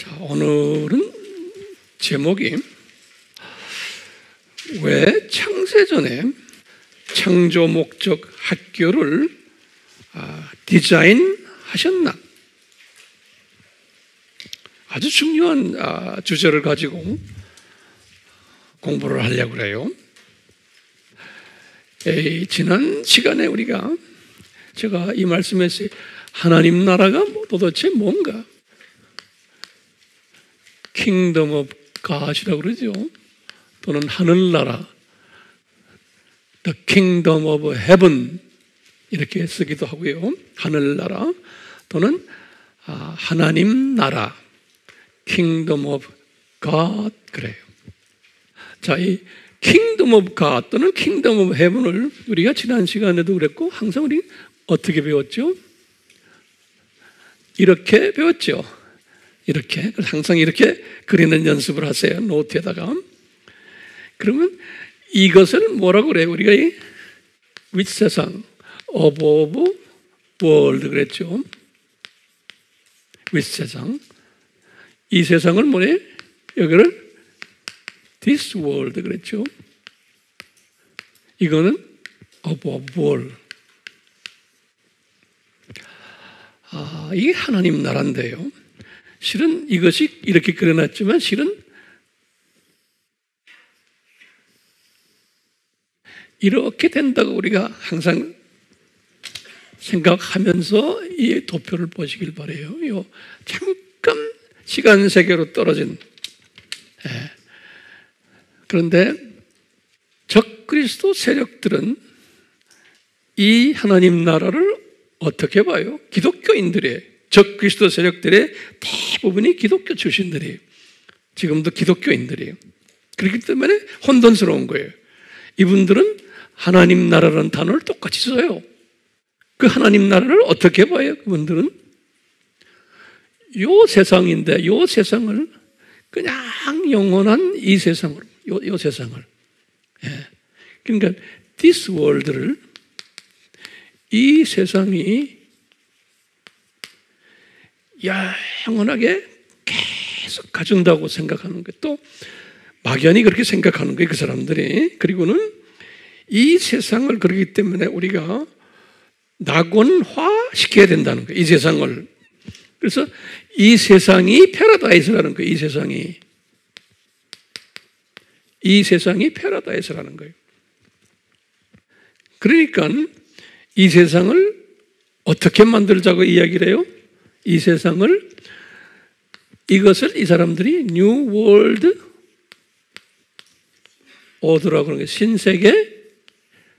자, 오늘은 제목이 왜 창세전에 창조 목적 학교를 아, 디자인하셨나? 아주 중요한 아, 주제를 가지고 공부를 하려고 그래요. 에이, 지난 시간에 우리가 제가 이 말씀에서 하나님 나라가 뭐 도대체 뭔가 Kingdom of God이라고 그러죠. 또는 하늘나라 The Kingdom of Heaven 이렇게 쓰기도 하고요. 하늘나라 또는 아, 하나님 나라 Kingdom of God 그래요. 자, 이 Kingdom of God 또는 Kingdom of Heaven을 우리가 지난 시간에도 그랬고 항상 우리 어떻게 배웠죠? 이렇게 배웠죠. 이렇게 항상 이렇게 그리는 연습을 하세요. 노트에다가. 그러면 이것을 뭐라고 그래요? 우리가 이 윗세상, above world 그랬죠. 윗세상. 이 세상을 뭐래? 여기를 this world 그랬죠. 이거는 above world. 아, 이게 하나님 나라인데요. 실은 이것이 이렇게 그려놨지만 실은 이렇게 된다고 우리가 항상 생각하면서 이 도표를 보시길 바래요. 요 잠깐 시간 세계로 떨어진. 예. 그런데 적그리스도 세력들은 이 하나님 나라를 어떻게 봐요? 기독교인들의 적그리스도 세력들의 대부분이 기독교 출신들이에요. 지금도 기독교인들이에요. 그렇기 때문에 혼돈스러운 거예요. 이분들은 하나님 나라라는 단어를 똑같이 써요. 그 하나님 나라를 어떻게 봐요? 그분들은 요 세상인데 요 세상을 그냥 영원한 이 세상으로 요, 요 세상을 예. 그러니까 this world를 이 세상이 영원하게 계속 가준다고 생각하는 것. 또 막연히 그렇게 생각하는 거예요. 그 사람들이. 그리고는 이 세상을 그러기 때문에 우리가 낙원화 시켜야 된다는 거예요. 이 세상을. 그래서 이 세상이 paradise라는 거예요. 이 세상이. 이 세상이 paradise라는 거예요. 그러니까 이 세상을 어떻게 만들자고 이야기를 해요? 이 세상을 이것을 이 사람들이 New World 오드라고 하는 게 신세계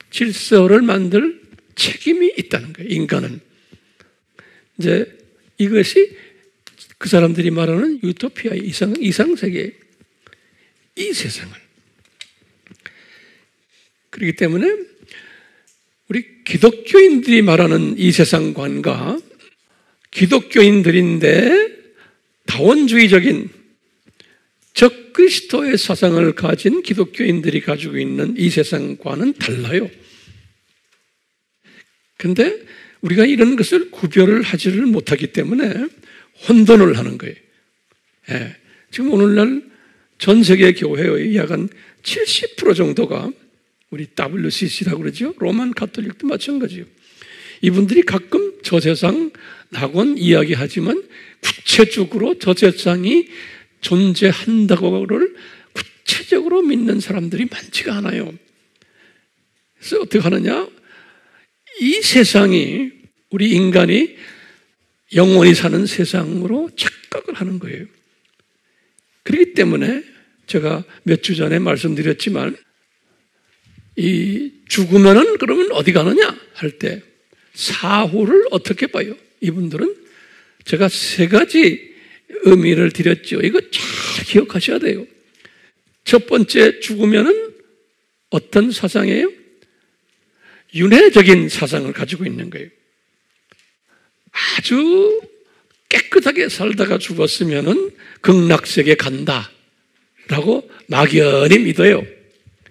질서를 만들 책임이 있다는 거예요. 인간은 이제 이것이 그 사람들이 말하는 유토피아의 이상 이상 세계 이 세상을 그렇기 때문에 우리 기독교인들이 말하는 이 세상관과 기독교인들인데 다원주의적인 적그리스도의 사상을 가진 기독교인들이 가지고 있는 이 세상과는 달라요. 근데 우리가 이런 것을 구별을 하지를 못하기 때문에 혼돈을 하는 거예요. 예. 지금 오늘날 전 세계 교회의 약 한 70% 정도가 우리 WCC라고 그러죠. 로만 가톨릭도 마찬가지요. 이분들이 가끔 저 세상 낙원 이야기하지만 구체적으로 저 세상이 존재한다고를 구체적으로 믿는 사람들이 많지가 않아요. 그래서 어떻게 하느냐? 이 세상이 우리 인간이 영원히 사는 세상으로 착각을 하는 거예요. 그렇기 때문에 제가 몇 주 전에 말씀드렸지만 이 죽으면은 그러면 어디 가느냐 할 때 사후를 어떻게 봐요? 이분들은 제가 세 가지 의미를 드렸죠. 이거 잘 기억하셔야 돼요. 첫 번째 죽으면은 어떤 사상이에요? 윤회적인 사상을 가지고 있는 거예요. 아주 깨끗하게 살다가 죽었으면은 극락세계 간다. 라고 막연히 믿어요.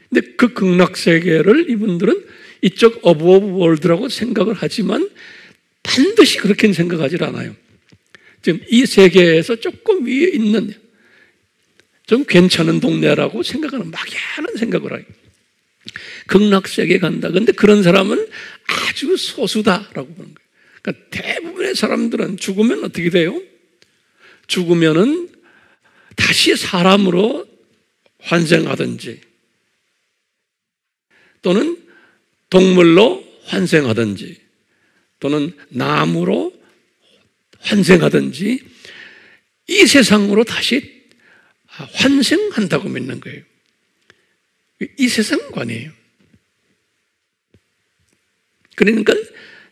근데 그 극락세계를 이분들은 이쪽 above world라고 생각을 하지만 반드시 그렇게는 생각하지 않아요. 지금 이 세계에서 조금 위에 있는 좀 괜찮은 동네라고 생각하는 막연한 생각을 하요. 극락세계 간다. 근데 그런 사람은 아주 소수다라고 보는 거예요. 그러니까 대부분의 사람들은 죽으면 어떻게 돼요? 죽으면은 다시 사람으로 환생하든지 또는 동물로 환생하든지 또는 나무로 환생하든지 이 세상으로 다시 환생한다고 믿는 거예요. 이 세상관이에요. 그러니까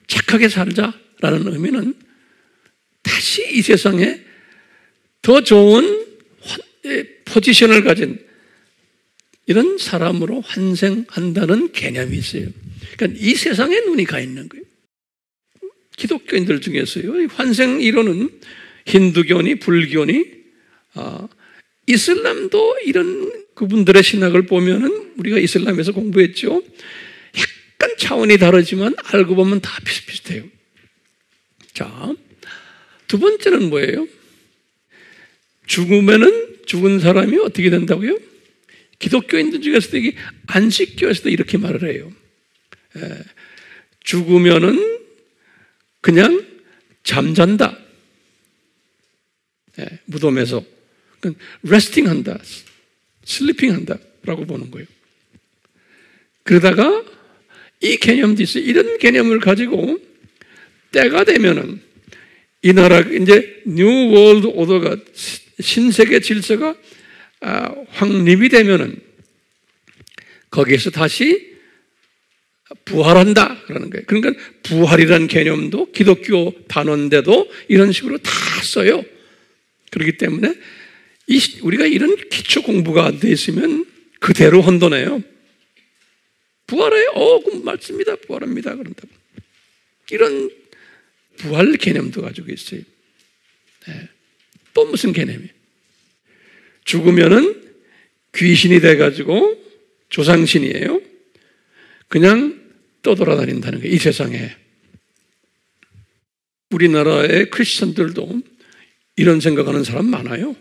착하게 살자라는 의미는 다시 이 세상에 더 좋은 포지션을 가진 이런 사람으로 환생한다는 개념이 있어요. 그러니까 이 세상에 눈이 가 있는 거예요. 기독교인들 중에서요, 환생 이론은 힌두교니 불교니 아, 이슬람도 이런 그분들의 신학을 보면은 우리가 이슬람에서 공부했죠. 약간 차원이 다르지만 알고 보면 다 비슷비슷해요. 자, 두 번째는 뭐예요? 죽으면은 죽은 사람이 어떻게 된다고요? 기독교인들 중에서도 이게 안식교에서도 이렇게 말을 해요. 에, 죽으면은 그냥 잠잔다. 예, 무덤에서. resting 한다. sleeping 한다. 라고 보는 거예요. 그러다가 이 개념도 있어요. 이런 개념을 가지고 때가 되면은 이 나라, 이제 뉴 월드 오더가 신세계 질서가 아, 확립이 되면은 거기에서 다시 부활한다 그러는 거예요. 그러니까 부활이라는 개념도 기독교 단어인데도 이런 식으로 다 써요. 그렇기 때문에 이, 우리가 이런 기초 공부가 안 돼 있으면 그대로 혼돈해요. 부활해요? 어, 그 맞습니다. 부활합니다. 그런다. 이런 부활 개념도 가지고 있어요. 네. 또 무슨 개념이에요? 죽으면은 귀신이 돼가지고 조상신이에요. 그냥 떠돌아다닌다는 거예요. 이 세상에. 우리나라의 크리스천들도 이런 생각하는 사람 많아요.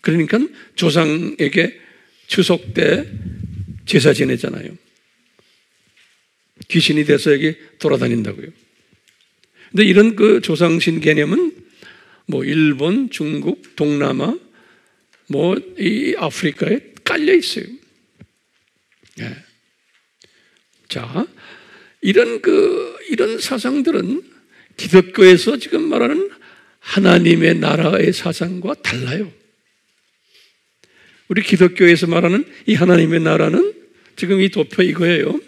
그러니까 조상에게 추석 때 제사 지내잖아요. 귀신이 돼서 여기 돌아다닌다고요. 근데 이런 그 조상신 개념은 뭐 일본, 중국, 동남아, 뭐 이 아프리카에 깔려 있어요. 네. 자, 이런 그 이런 사상들은 기독교에서 지금 말하는 하나님의 나라의 사상과 달라요. 우리 기독교에서 말하는 이 하나님의 나라는 지금 이 도표 이거예요.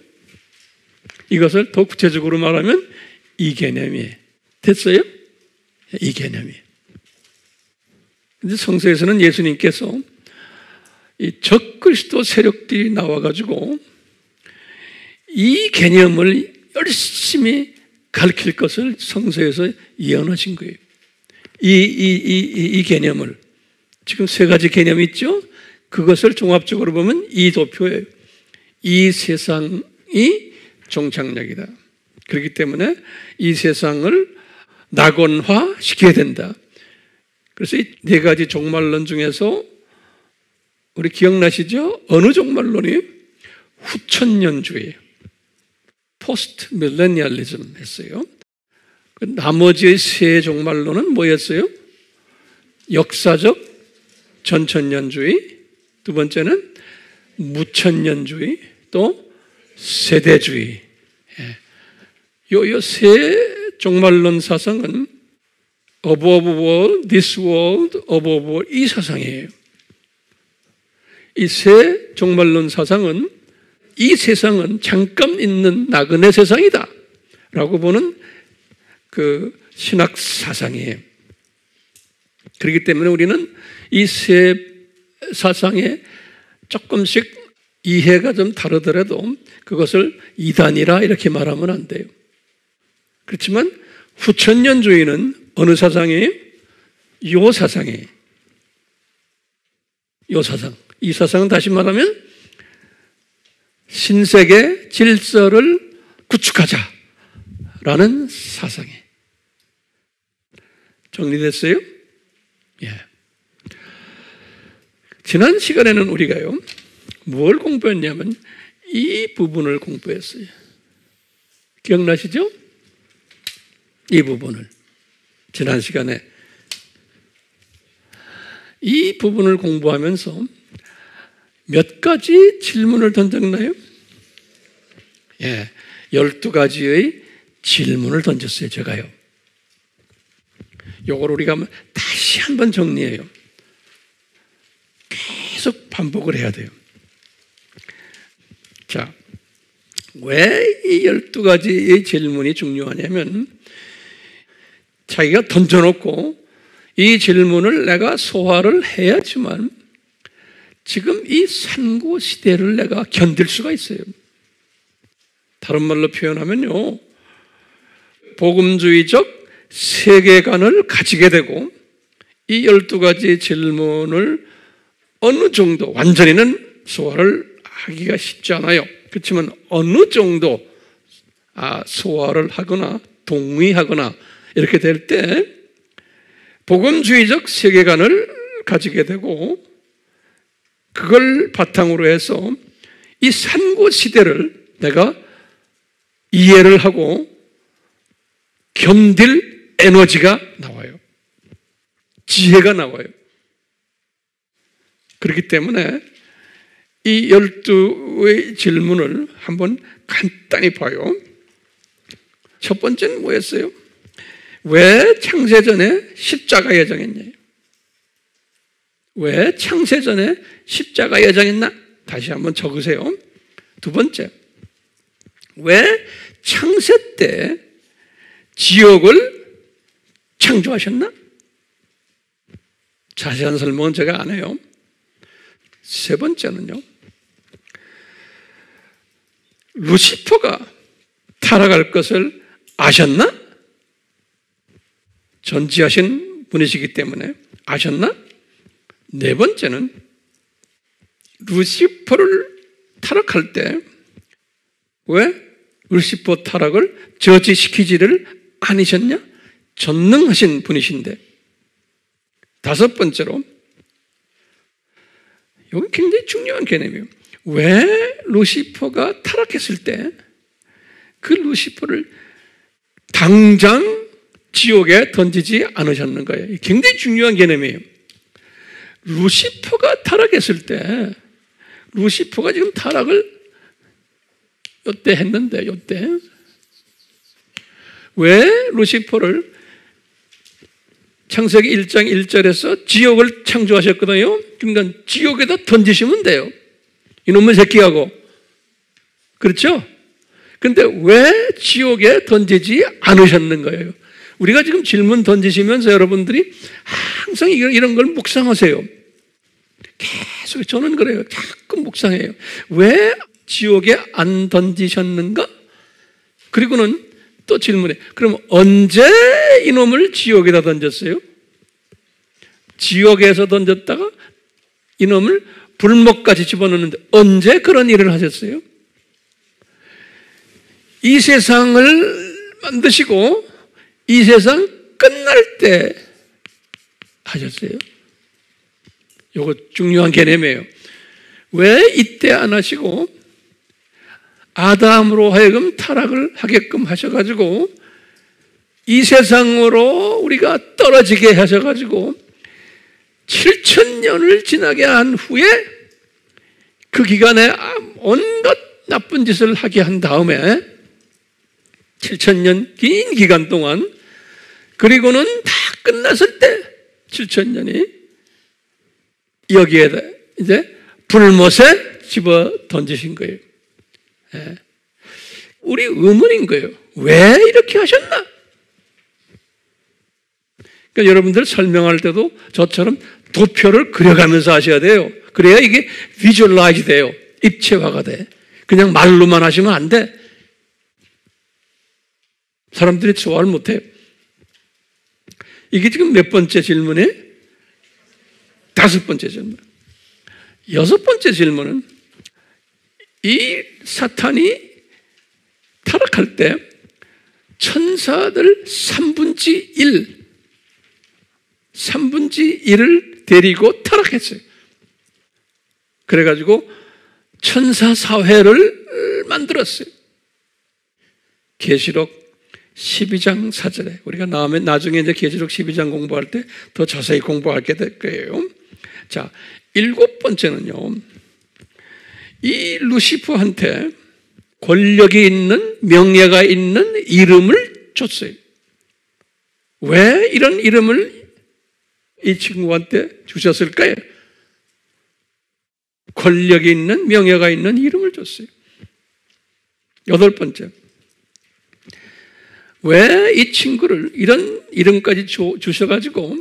이것을 더 구체적으로 말하면 이 개념이에요. 됐어요? 이 개념이에요. 근데 성서에서는 예수님께서 이 적그리스도 세력들이 나와가지고 이 개념을 열심히 가르칠 것을 성서에서 예언하신 거예요. 이, 이, 이, 이 개념을. 지금 세 가지 개념이 있죠? 그것을 종합적으로 보면 이 도표예요. 이 세상이 종착역이다. 그렇기 때문에 이 세상을 낙원화 시켜야 된다. 그래서 이 네 가지 종말론 중에서 우리 기억나시죠? 어느 종말론이 후천년주의예요. 포스트 밀레니얼리즘 했어요. 그 나머지 세 종말론은 뭐였어요? 역사적 전천년주의, 두 번째는 무천년주의, 또 세대주의. 예. 요, 요 세 종말론 사상은 above world, this world, above world 이 사상이에요. 이세 종말론 사상은 이 세상은 잠깐 있는 나그네 세상이다. 라고 보는 그 신학 사상이에요. 그렇기 때문에 우리는 이 세 사상에 조금씩 이해가 좀 다르더라도 그것을 이단이라 이렇게 말하면 안 돼요. 그렇지만 후천년주의는 어느 사상이에요? 요 사상이에요. 요 사상. 이 사상은 다시 말하면 신세계 질서를 구축하자라는 사상이에요. 정리됐어요? 예. 지난 시간에는 우리가요, 뭘 공부했냐면 이 부분을 공부했어요. 기억나시죠? 이 부분을. 지난 시간에 이 부분을 공부하면서 몇 가지 질문을 던졌나요? 예, 12가지의 질문을 던졌어요, 제가요. 요걸 우리가 다시 한번 정리해요. 계속 반복을 해야 돼요. 자, 왜 이 12가지의 질문이 중요하냐면, 자기가 던져놓고 이 질문을 내가 소화를 해야지만 지금 이 산고 시대를 내가 견딜 수가 있어요. 다른 말로 표현하면요. 복음주의적 세계관을 가지게 되고 이 12가지 질문을 어느 정도 완전히는 소화를 하기가 쉽지 않아요. 그렇지만 어느 정도 아, 소화를 하거나 동의하거나 이렇게 될 때 복음주의적 세계관을 가지게 되고 그걸 바탕으로 해서 이 산고 시대를 내가 이해를 하고 견딜 에너지가 나와요. 지혜가 나와요. 그렇기 때문에 이 열두의 질문을 한번 간단히 봐요. 첫 번째는 뭐였어요? 왜 창세전에 십자가 예정했냐? 왜 창세전에 십자가 예정했나? 다시 한번 적으세요. 두 번째, 왜 창세 때 지옥을 창조하셨나? 자세한 설명은 제가 안 해요. 세 번째는요, 루시퍼가 타락할 것을 아셨나? 전지하신 분이시기 때문에 아셨나? 네 번째는 루시퍼를 타락할 때 왜 루시퍼 타락을 저지시키지를 않으셨냐? 전능하신 분이신데 다섯 번째로 이건 굉장히 중요한 개념이에요. 왜 루시퍼가 타락했을 때 그 루시퍼를 당장 지옥에 던지지 않으셨는가요? 굉장히 중요한 개념이에요. 루시퍼가 타락했을 때 루시퍼가 지금 타락을 요때 했는데 요때 왜 루시퍼를 창세기 1장 1절에서 지옥을 창조하셨거든요. 그러니까 지옥에다 던지시면 돼요. 이놈의 새끼하고. 그렇죠? 근데 왜 지옥에 던지지 않으셨는 거예요? 우리가 지금 질문 던지시면서 여러분들이 항상 이런 걸 묵상하세요. 계속 저는 그래요. 자꾸 묵상해요. 왜 지옥에 안 던지셨는가? 그리고는 또 질문해. 그럼 언제 이놈을 지옥에다 던졌어요? 지옥에서 던졌다가 이놈을 불목까지 집어넣는데 언제 그런 일을 하셨어요? 이 세상을 만드시고 이 세상 끝날 때 하셨어요. 이거 중요한 개념이에요. 왜 이때 안 하시고 아담으로 하여금 타락을 하게끔 하셔가지고 이 세상으로 우리가 떨어지게 하셔가지고 7천 년을 지나게 한 후에 그 기간에 온갖 나쁜 짓을 하게 한 다음에 7천 년 긴 기간 동안 그리고는 다 끝났을 때 7천 년이 여기에 이제 불못에 집어 던지신 거예요. 예. 우리 의문인 거예요. 왜 이렇게 하셨나? 그러니까 여러분들 설명할 때도 저처럼 도표를 그려가면서 하셔야 돼요. 그래야 이게 visualize 돼요. 입체화가 돼. 그냥 말로만 하시면 안 돼. 사람들이 좋아를 못해요. 이게 지금 몇 번째 질문에? 다섯 번째 질문. 여섯 번째 질문은 이 사탄이 타락할 때 천사들 3분지 1 3분지 1을 데리고 타락했어요. 그래가지고 천사 사회를 만들었어요. 계시록 12장 4절에 우리가 나오면 나중에 이제 계시록 12장 공부할 때 더 자세히 공부하게 될 거예요. 자, 일곱 번째는요. 이 루시프한테 권력이 있는 명예가 있는 이름을 줬어요. 왜 이런 이름을 이 친구한테 주셨을까요? 권력이 있는 명예가 있는 이름을 줬어요. 여덟 번째. 왜 이 친구를 이런 이름까지 주, 주셔가지고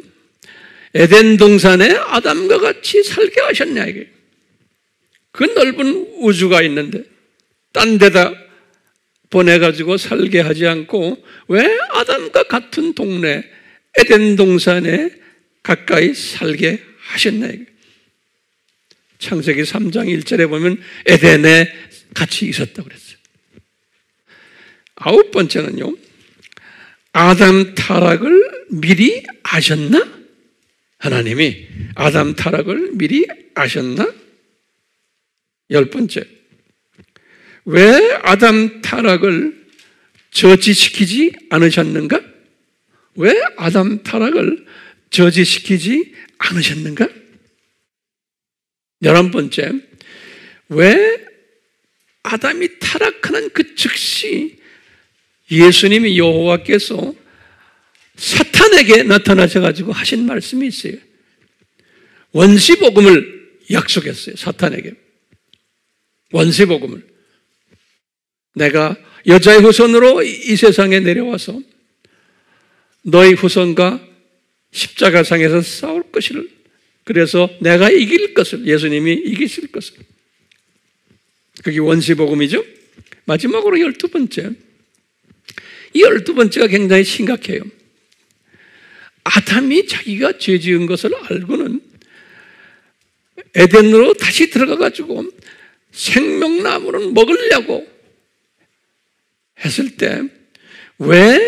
에덴 동산에 아담과 같이 살게 하셨냐 이게. 그 넓은 우주가 있는데 딴 데다 보내가지고 살게 하지 않고 왜 아담과 같은 동네 에덴 동산에 가까이 살게 하셨나 이게. 창세기 3장 1절에 보면 에덴에 같이 있었다고 그랬어요. 아홉 번째는요. 아담 타락을 미리 아셨나? 하나님이 아담 타락을 미리 아셨나? 열 번째. 왜 아담 타락을 저지시키지 않으셨는가? 왜 아담 타락을 저지시키지 않으셨는가? 열한 번째, 왜 아담이 타락하는 그 즉시 예수님이 여호와께서 사탄에게 나타나셔가지고 하신 말씀이 있어요. 원시복음을 약속했어요. 사탄에게. 원시복음을. 내가 여자의 후손으로 이 세상에 내려와서 너희 후손과 십자가상에서 싸울 것을 그래서 내가 이길 것을 예수님이 이기실 것을 그게 원시복음이죠. 마지막으로 열두 번째 이 열두 번째가 굉장히 심각해요. 아담이 자기가 죄 지은 것을 알고는 에덴으로 다시 들어가 가지고 생명나무는 먹으려고 했을 때 왜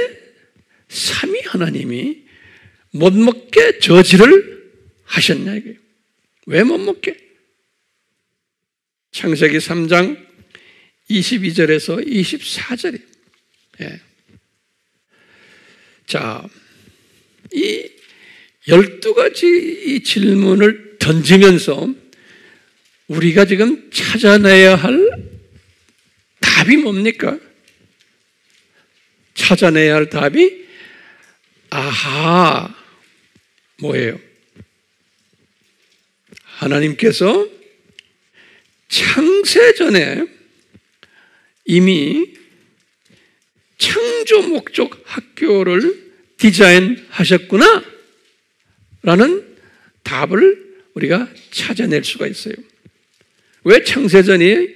삼위 하나님이 못 먹게 저지를 하셨냐 이게 왜못 먹게? 창세기 3장 22절에서 24절이 예. 자, 이 열두 가지 이 질문을 던지면서 우리가 지금 찾아내야 할 답이 뭡니까? 찾아내야 할 답이 아하 뭐예요? 하나님께서 창세 전에 이미 창조 목적 학교를 디자인하셨구나 라는 답을 우리가 찾아낼 수가 있어요. 왜 창세전이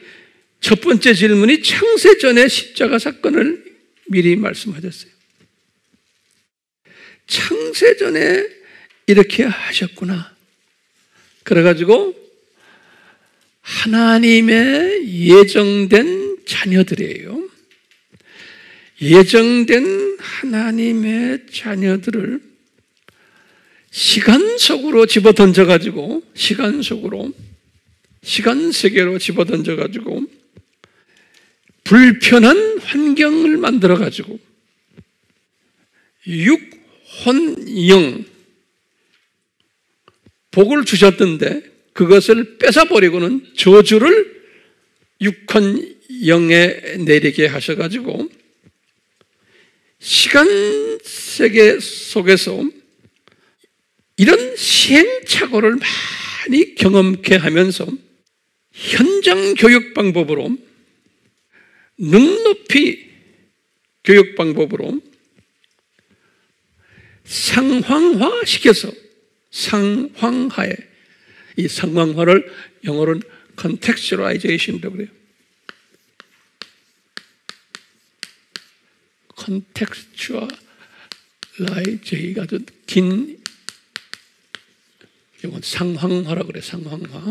첫 번째 질문이 창세전의 십자가 사건을 미리 말씀하셨어요. 창세전에 이렇게 하셨구나. 그래가지고 하나님의 예정된 자녀들이에요. 예정된 하나님의 자녀들을 시간 속으로 집어 던져가지고, 시간 속으로, 시간 세계로 집어 던져가지고, 불편한 환경을 만들어가지고, 육혼영, 복을 주셨던데, 그것을 뺏어버리고는 저주를 육혼영에 내리게 하셔가지고, 시간 세계 속에서 이런 시행착오를 많이 경험케 하면서 현장 교육 방법으로 능높이 교육 방법으로 상황화 시켜서 상황화에 이 상황화를 영어로는 contextualization이라고 그래요. 컨텍스츄얼라이제이가 아주 긴 이건 상황화라 그래 상황화.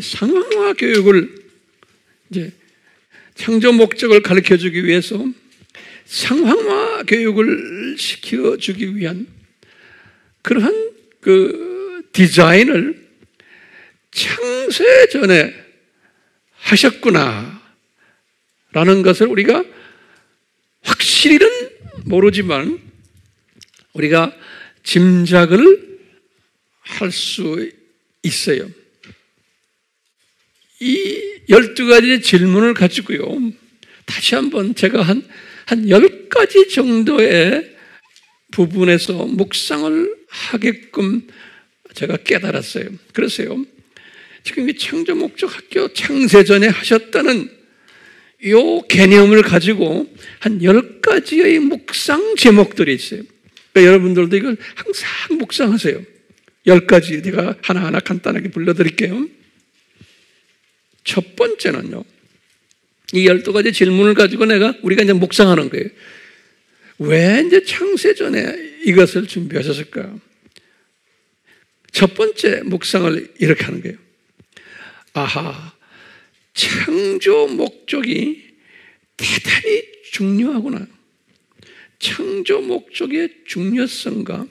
상황화 교육을 이제 창조 목적을 가르쳐 주기 위해서 상황화 교육을 시켜 주기 위한 그러한 그 디자인을 창세 전에 하셨구나. 라는 것을 우리가 확실히는 모르지만 우리가 짐작을 할 수 있어요. 이 열두 가지 질문을 가지고요. 다시 한번 제가 한, 한 열 가지 정도의 부분에서 묵상을 하게끔 제가 깨달았어요. 그래서요. 지금 이 창조 목적 학교 창세전에 하셨다는 이 개념을 가지고 한 열 가지의 묵상 제목들이 있어요. 그러니까 여러분들도 이걸 항상 묵상하세요. 열 가지 제가 하나하나 간단하게 불러드릴게요. 첫 번째는요. 이 열두 가지 질문을 가지고 내가 우리가 이제 묵상하는 거예요. 왜 이제 창세전에 이것을 준비하셨을까? 첫 번째 묵상을 이렇게 하는 거예요. 아하, 창조 목적이 대단히 중요하구나. 창조 목적의 중요성과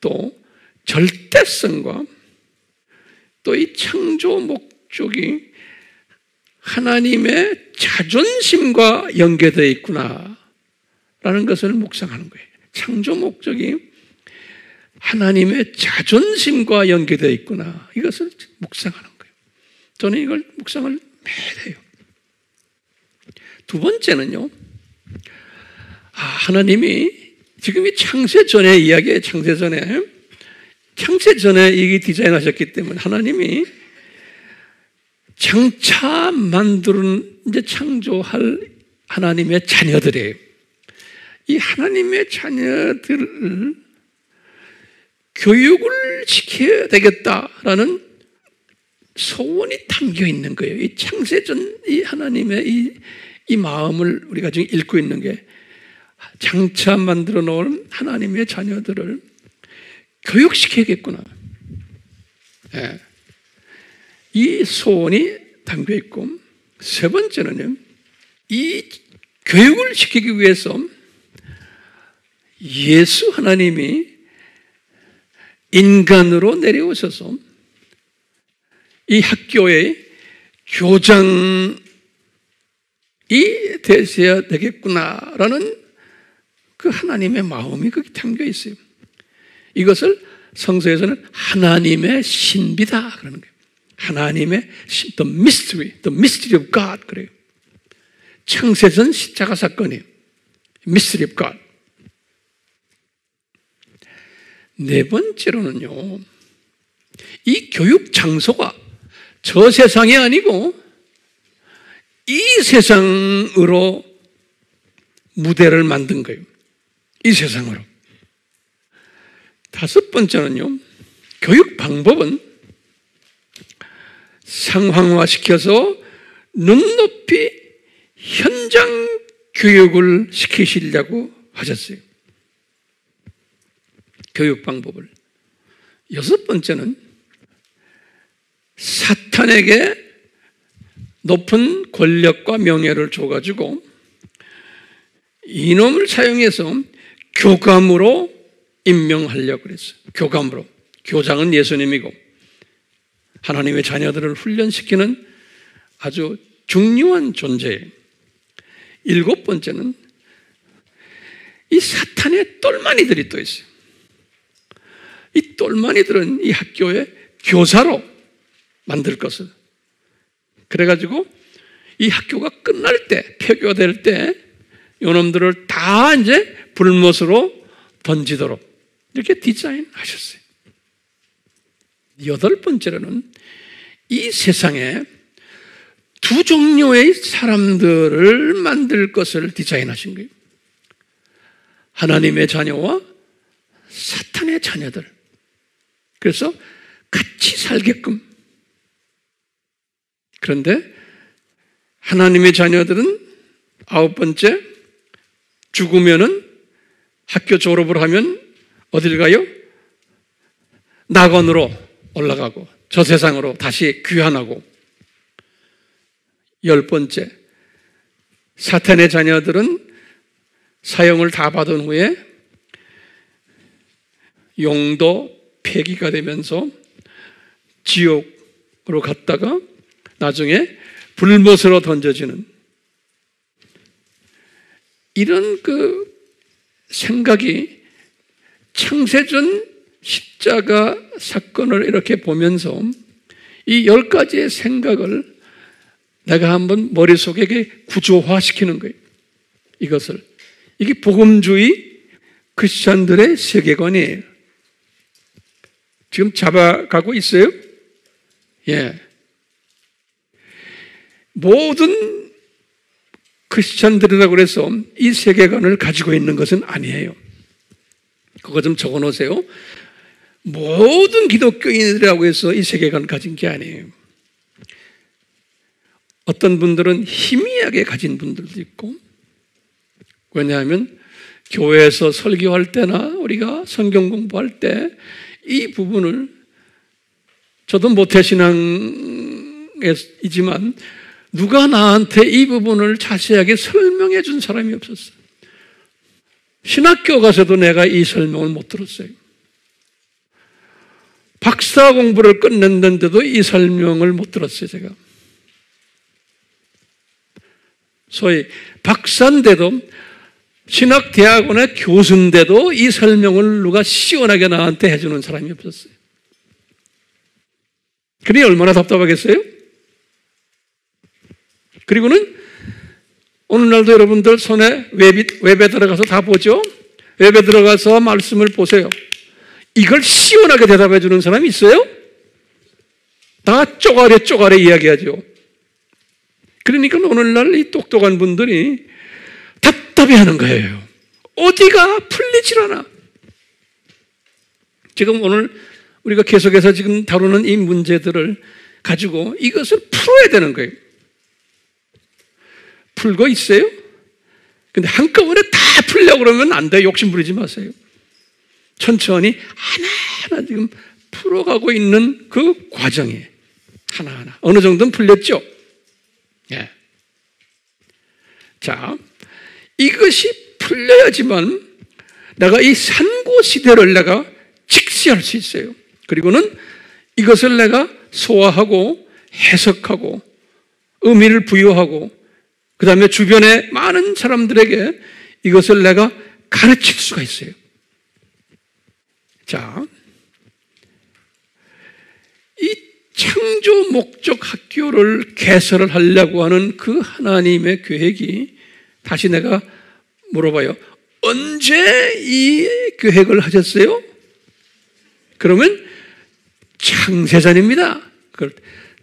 또 절대성과 또 이 창조 목적이 하나님의 자존심과 연계되어 있구나. 라는 것을 묵상하는 거예요. 창조 목적이 하나님의 자존심과 연계되어 있구나. 이것을 묵상하는 거예요. 저는 이걸 묵상을 매일 해요. 두 번째는요. 아, 하나님이 지금 이 창세 전에 이야기에 창세 전에 창세 전에 이 디자인하셨기 때문에 하나님이 장차 만드는 이제 창조할 하나님의 자녀들이에요. 이 하나님의 자녀들을 교육을 시켜야 되겠다라는 소원이 담겨 있는 거예요. 이 창세전 이 하나님의 이, 이 마음을 우리가 지금 읽고 있는 게 장차 만들어 놓은 하나님의 자녀들을 교육시켜야겠구나. 네. 이 소원이 담겨 있고 세 번째는요. 이 교육을 시키기 위해서 예수 하나님이 인간으로 내려오셔서 이 학교의 교장이 되셔야 되겠구나라는 그 하나님의 마음이 거기 담겨 있어요. 이것을 성서에서는 하나님의 신비다 그러는 거예요. 하나님의 the mystery, the mystery of God 그래요. 창세전 십자가 사건이에요. mystery of God. 네 번째로는요, 이 교육 장소가 저 세상이 아니고 이 세상으로 무대를 만든 거예요. 이 세상으로. 다섯 번째는요, 교육 방법은 상황화시켜서 눈높이 현장 교육을 시키시려고 하셨어요. 교육 방법을. 여섯 번째는 사탄에게 높은 권력과 명예를 줘가지고 이놈을 사용해서 교감으로 임명하려고 그랬어요. 교감으로. 교장은 예수님이고 하나님의 자녀들을 훈련시키는 아주 중요한 존재예요. 일곱 번째는 이 사탄의 똘마니들이 또 있어요. 이 똘마니들은 이 학교의 교사로 만들 것을. 그래가지고 이 학교가 끝날 때, 폐교될 때, 요놈들을 다 이제 불못으로 던지도록 이렇게 디자인 하셨어요. 여덟 번째로는 이 세상에 두 종류의 사람들을 만들 것을 디자인하신 거예요. 하나님의 자녀와 사탄의 자녀들. 그래서 같이 살게끔. 그런데 하나님의 자녀들은 아홉 번째 죽으면은 학교 졸업을 하면 어딜 가요? 낙원으로 올라가고 저 세상으로 다시 귀환하고 열 번째 사탄의 자녀들은 사형을 다 받은 후에 용도 폐기가 되면서 지옥으로 갔다가 나중에 불못으로 던져지는 이런 그 생각이 창세전 십자가 사건을 이렇게 보면서 이 열 가지의 생각을 내가 한번 머릿속에 구조화시키는 거예요. 이것을. 이게 복음주의 크리스찬들의 세계관이에요. 지금 잡아가고 있어요? 예. 모든 크리스찬들이라고 해서 이 세계관을 가지고 있는 것은 아니에요. 그거 좀 적어 놓으세요. 모든 기독교인이라고 해서 이 세계관을 가진 게 아니에요. 어떤 분들은 희미하게 가진 분들도 있고, 왜냐하면 교회에서 설교할 때나 우리가 성경 공부할 때 이 부분을 저도 모태신앙이지만 누가 나한테 이 부분을 자세하게 설명해 준 사람이 없었어요. 신학교 가서도 내가 이 설명을 못 들었어요. 박사 공부를 끝냈는데도 이 설명을 못 들었어요, 제가. 소위 박사인데도 신학대학원의 교수인데도 이 설명을 누가 시원하게 나한테 해주는 사람이 없었어요. 그러니 얼마나 답답하겠어요? 그리고는 오늘날도 여러분들 손에 웹이, 웹에 들어가서 다 보죠? 웹에 들어가서 말씀을 보세요. 이걸 시원하게 대답해 주는 사람이 있어요? 다 쪼가려 쪼가려 이야기하죠. 그러니까 오늘날 이 똑똑한 분들이 답답해 하는 거예요. 어디가 풀리질 않아. 지금 오늘 우리가 계속해서 지금 다루는 이 문제들을 가지고 이것을 풀어야 되는 거예요. 풀고 있어요? 근데 한꺼번에 다 풀려고 그러면 안 돼. 욕심 부리지 마세요. 천천히 하나하나 지금 풀어가고 있는 그 과정에 하나하나. 어느 정도는 풀렸죠? 예. 자, 이것이 풀려야지만 내가 이 산고 시대를 내가 직시할 수 있어요. 그리고는 이것을 내가 소화하고 해석하고 의미를 부여하고 그 다음에 주변의 많은 사람들에게 이것을 내가 가르칠 수가 있어요. 자, 이 창조 목적 학교를 개설을 하려고 하는 그 하나님의 계획이 다시 내가 물어봐요. 언제 이 계획을 하셨어요? 그러면 창세전입니다.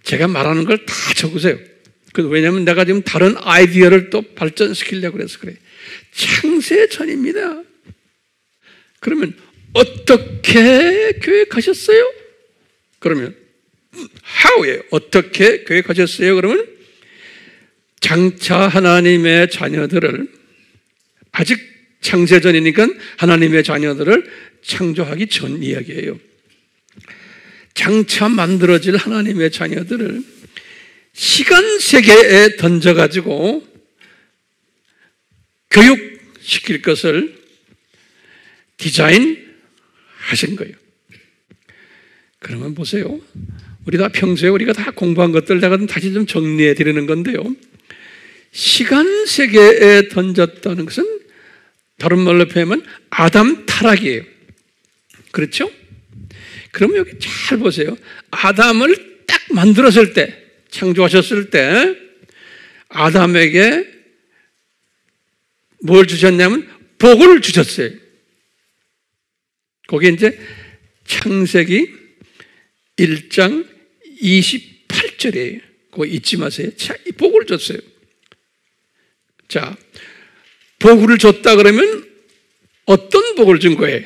제가 말하는 걸 다 적으세요. 왜냐하면 내가 지금 다른 아이디어를 또 발전시키려고 그래서 그래. 창세전입니다. 그러면 어떻게 계획하셨어요? 그러면 how예요. 어떻게 계획하셨어요? 그러면 장차 하나님의 자녀들을 아직 창세전이니까 하나님의 자녀들을 창조하기 전 이야기예요. 장차 만들어질 하나님의 자녀들을 시간 세계에 던져가지고 교육시킬 것을 디자인 하신 거예요. 그러면 보세요. 우리 다 평소에 우리가 다 공부한 것들 내가 다시 좀 정리해 드리는 건데요. 시간 세계에 던졌다는 것은 다른 말로 표현하면 아담 타락이에요. 그렇죠? 그러면 여기 잘 보세요. 아담을 딱 만들었을 때, 창조하셨을 때, 아담에게 뭘 주셨냐면 복을 주셨어요. 거기 이제 창세기 1장 28절이에요. 그거 잊지 마세요. 자, 복을 줬어요. 자, 복을 줬다 그러면 어떤 복을 준 거예요?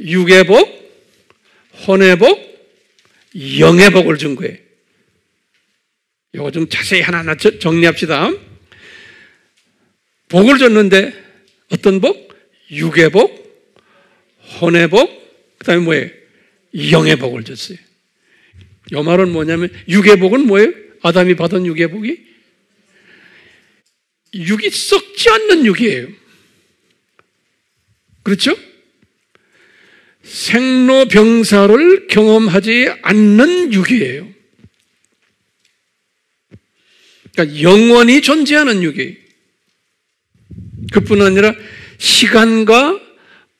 육의 복, 혼의 복, 영의 복을 준 거예요. 이거 좀 자세히 하나하나 정리합시다. 복을 줬는데 어떤 복? 육의 복, 혼의 복, 그 다음에 뭐예요? 영의 복을 줬어요. 이 말은 뭐냐면 육의 복은 뭐예요? 아담이 받은 육의 복이 육이 썩지 않는 육이에요. 그렇죠? 생로병사를 경험하지 않는 육이에요. 그러니까 영원히 존재하는 육이에요. 그뿐 아니라 시간과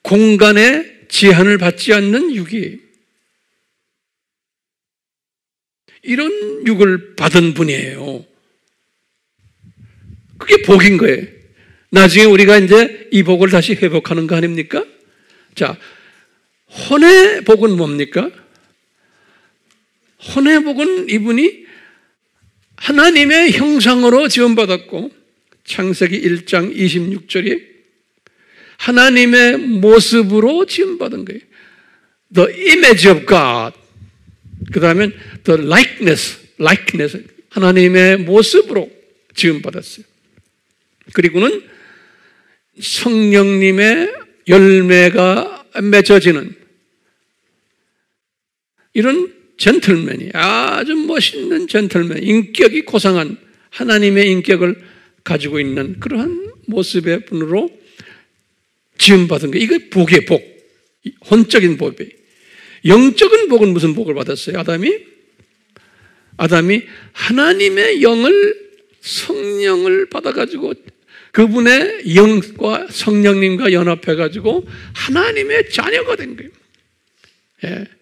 공간의 제한을 받지 않는 육이에요. 이런 육을 받은 분이에요. 그게 복인 거예요. 나중에 우리가 이제 이 복을 다시 회복하는 거 아닙니까? 자, 혼의 복은 뭡니까? 혼의 복은 이분이 하나님의 형상으로 지원받았고 창세기 1장 26절에 하나님의 모습으로 지원받은 거예요. The image of God. 그 다음에 the likeness, likeness. 하나님의 모습으로 지원받았어요. 그리고는 성령님의 열매가 맺어지는 이런 젠틀맨이 아주 멋있는 젠틀맨, 인격이 고상한 하나님의 인격을 가지고 있는 그러한 모습의 분으로 지음받은 거. 이거 복의 복. 혼적인 복이. 영적인 복은 무슨 복을 받았어요? 아담이? 아담이 하나님의 영을 성령을 받아가지고 그분의 영과 성령님과 연합해가지고 하나님의 자녀가 된 거예요. 예.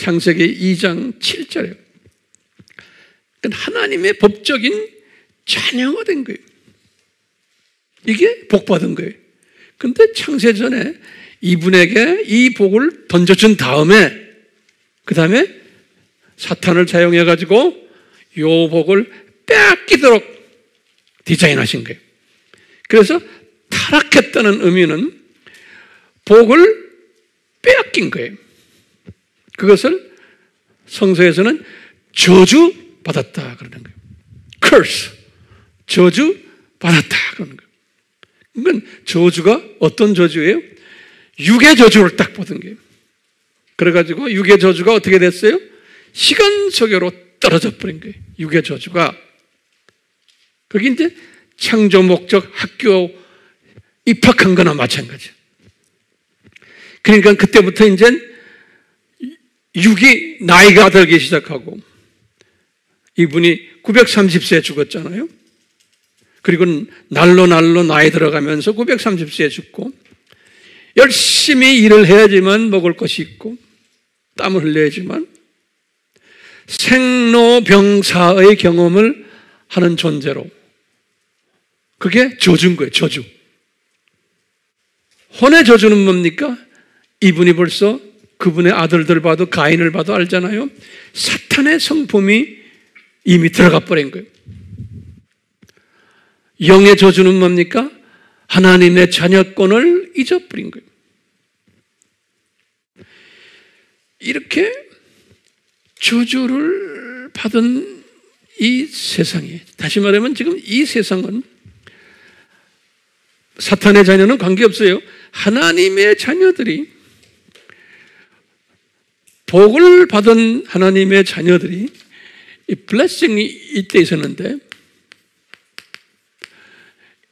창세기 2장 7절에 그러니까 하나님의 법적인 자녀가 된 거예요. 이게 복 받은 거예요. 근데 창세 전에 이분에게 이 복을 던져준 다음에 그 다음에 사탄을 사용해 가지고 요 복을 빼앗기도록 디자인하신 거예요. 그래서 타락했다는 의미는 복을 빼앗긴 거예요. 그것을 성서에서는 저주 받았다 그러는 거예요. curse. 저주 받았다 그러는 거예요. 그러니까 저주가 어떤 저주예요? 육의 저주를 딱 보던 거예요. 그래가지고 육의 저주가 어떻게 됐어요? 시간 속으로 떨어져 버린 거예요. 육의 저주가. 그게 이제 창조 목적 학교 입학한 거나 마찬가지. 그러니까 그때부터 이제 육이 나이가 들기 시작하고 이분이 930세에 죽었잖아요. 그리고 날로 날로 나이 들어가면서 930세에 죽고 열심히 일을 해야지만 먹을 것이 있고 땀을 흘려야지만 생로병사의 경험을 하는 존재로 그게 저주인 거예요. 저주. 혼의 저주는 뭡니까? 이분이 벌써 그분의 아들들 봐도 가인을 봐도 알잖아요. 사탄의 성품이 이미 들어가 버린 거예요. 영의 저주는 뭡니까? 하나님의 자녀권을 잊어버린 거예요. 이렇게 저주를 받은 이 세상에, 다시 말하면 지금 이 세상은 사탄의 자녀는 관계없어요. 하나님의 자녀들이 복을 받은 하나님의 자녀들이 이 블레싱이 이때 있었는데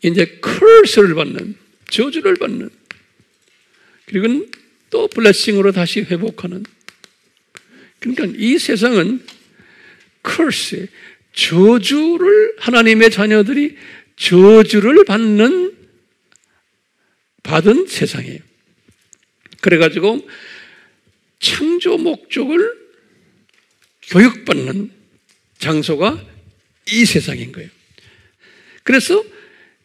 이제 curse를 받는 저주를 받는 그리고 또 블레싱으로 다시 회복하는 그러니까 이 세상은 curse 저주를 하나님의 자녀들이 저주를 받는 받은 세상이에요. 그래가지고 창조 목적을 교육받는 장소가 이 세상인 거예요. 그래서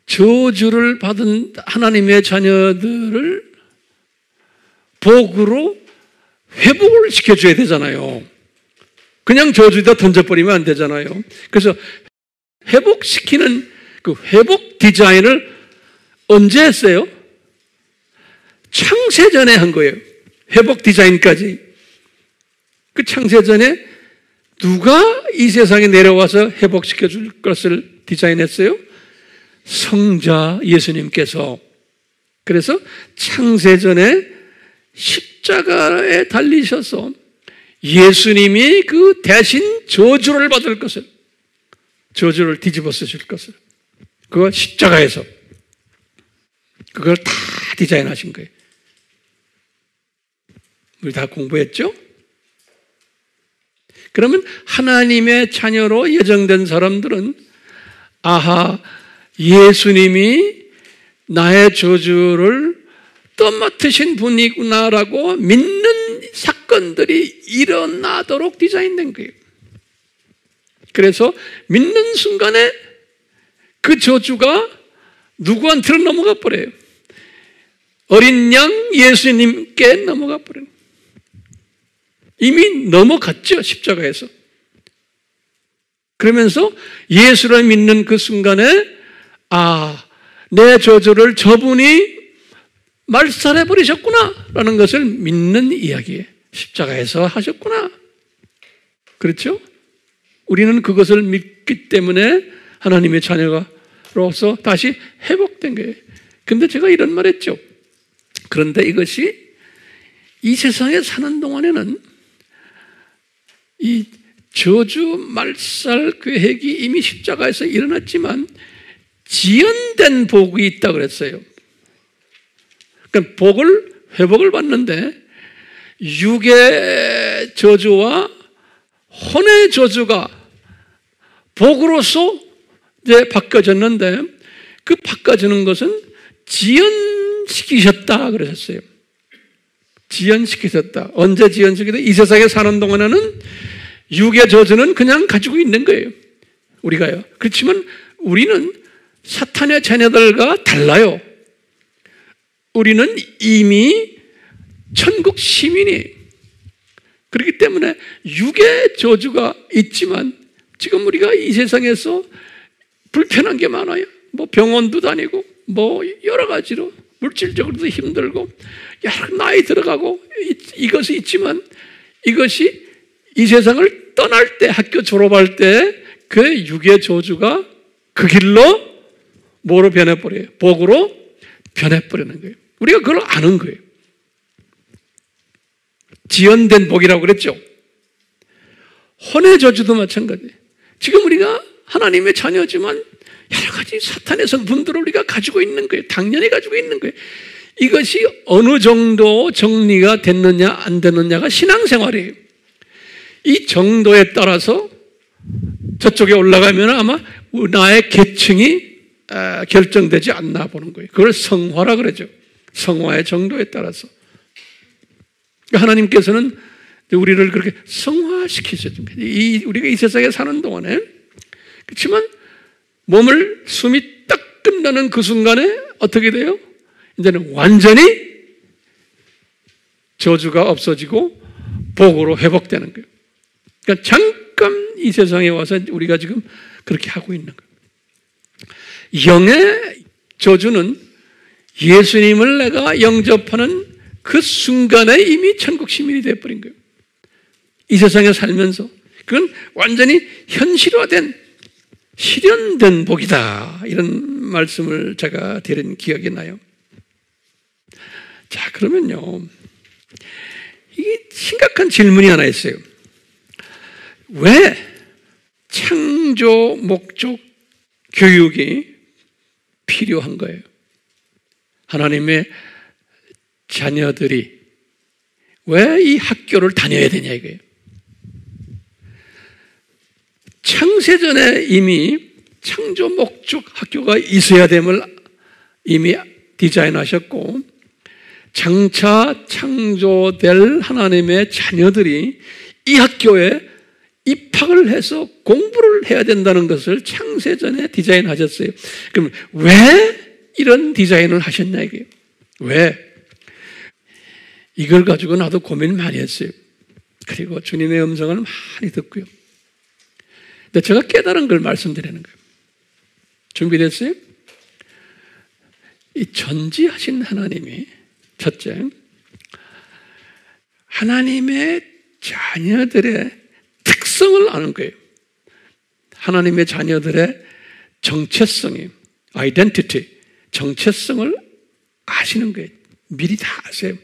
저주를 받은 하나님의 자녀들을 복으로 회복을 시켜줘야 되잖아요. 그냥 저주에다 던져버리면 안 되잖아요. 그래서 회복시키는 그 회복 디자인을 언제 했어요? 창세전에 한 거예요. 회복 디자인까지. 그 창세전에 누가 이 세상에 내려와서 회복시켜 줄 것을 디자인했어요? 성자 예수님께서. 그래서 창세전에 십자가에 달리셔서 예수님이 그 대신 저주를 받을 것을, 저주를 뒤집어 쓰실 것을. 그거 십자가에서 그걸 다 디자인하신 거예요. 우리 다 공부했죠? 그러면 하나님의 자녀로 예정된 사람들은 아하 예수님이 나의 저주를 떠맡으신 분이구나라고 믿는 사건들이 일어나도록 디자인된 거예요. 그래서 믿는 순간에 그 저주가 누구한테로 넘어가 버려요. 어린 양 예수님께 넘어가 버려요. 이미 넘어갔죠, 십자가에서. 그러면서 예수를 믿는 그 순간에, 아, 내 저주를 저분이 말살해 버리셨구나. 라는 것을 믿는 이야기에 십자가에서 하셨구나. 그렇죠? 우리는 그것을 믿기 때문에 하나님의 자녀가로서 다시 회복된 거예요. 근데 제가 이런 말 했죠. 그런데 이것이 이 세상에 사는 동안에는 이 저주 말살 계획이 이미 십자가에서 일어났지만 지연된 복이 있다 그랬어요. 그러니까 복을 회복을 받는데 육의 저주와 혼의 저주가 복으로서 이제 바꿔졌는데 그 바꿔지는 것은 지연시키셨다 그러셨어요. 지연시키셨다. 언제 지연시키다? 이 세상에 사는 동안에는 육의 저주는 그냥 가지고 있는 거예요. 우리가요. 그렇지만 우리는 사탄의 자녀들과 달라요. 우리는 이미 천국 시민이 그렇기 때문에 육의 저주가 있지만 지금 우리가 이 세상에서 불편한 게 많아요. 뭐 병원도 다니고 뭐 여러 가지로 물질적으로도 힘들고 여러 나이 들어가고 이것이 있지만 이것이 이 세상을 떠날 때 학교 졸업할 때 그 육의 저주가 그 길로 뭐로 변해버려요? 복으로 변해버리는 거예요. 우리가 그걸 아는 거예요. 지연된 복이라고 그랬죠. 혼의 저주도 마찬가지. 지금 우리가 하나님의 자녀지만 여러 가지 사탄의 성분들을 우리가 가지고 있는 거예요. 당연히 가지고 있는 거예요. 이것이 어느 정도 정리가 됐느냐 안 됐느냐가 신앙생활이에요. 이 정도에 따라서 저쪽에 올라가면 아마 나의 계층이 아, 결정되지 않나 보는 거예요. 그걸 성화라 그러죠. 성화의 정도에 따라서. 하나님께서는 우리를 그렇게 성화시키셨 이, 우리가 이 세상에 사는 동안에. 그렇지만 몸을 숨이 딱 끝나는 그 순간에 어떻게 돼요? 이제는 완전히 저주가 없어지고 복으로 회복되는 거예요. 그러니까 잠깐 이 세상에 와서 우리가 지금 그렇게 하고 있는 거예요. 영의 저주는 예수님을 내가 영접하는 그 순간에 이미 천국 시민이 되어버린 거예요. 이 세상에 살면서. 그건 완전히 현실화된, 실현된 복이다. 이런 말씀을 제가 드린 기억이 나요. 자, 그러면요. 이게 심각한 질문이 하나 있어요. 왜 창조 목적 교육이 필요한 거예요? 하나님의 자녀들이 왜 이 학교를 다녀야 되냐 이거예요. 창세전에 이미 창조 목적 학교가 있어야 됨을 이미 디자인하셨고 장차 창조될 하나님의 자녀들이 이 학교에 입학을 해서 공부를 해야 된다는 것을 창세전에 디자인하셨어요. 그럼 왜 이런 디자인을 하셨냐 이게 왜? 이걸 가지고 나도 고민 많이 했어요. 그리고 주님의 음성을 많이 듣고요. 근데 제가 깨달은 걸 말씀드리는 거예요. 준비됐어요? 이 전지하신 하나님이 첫째, 하나님의 자녀들의 특성을 아는 거예요. 하나님의 자녀들의 정체성이, 아이덴티티, 정체성을 아시는 거예요. 미리 다 아세요.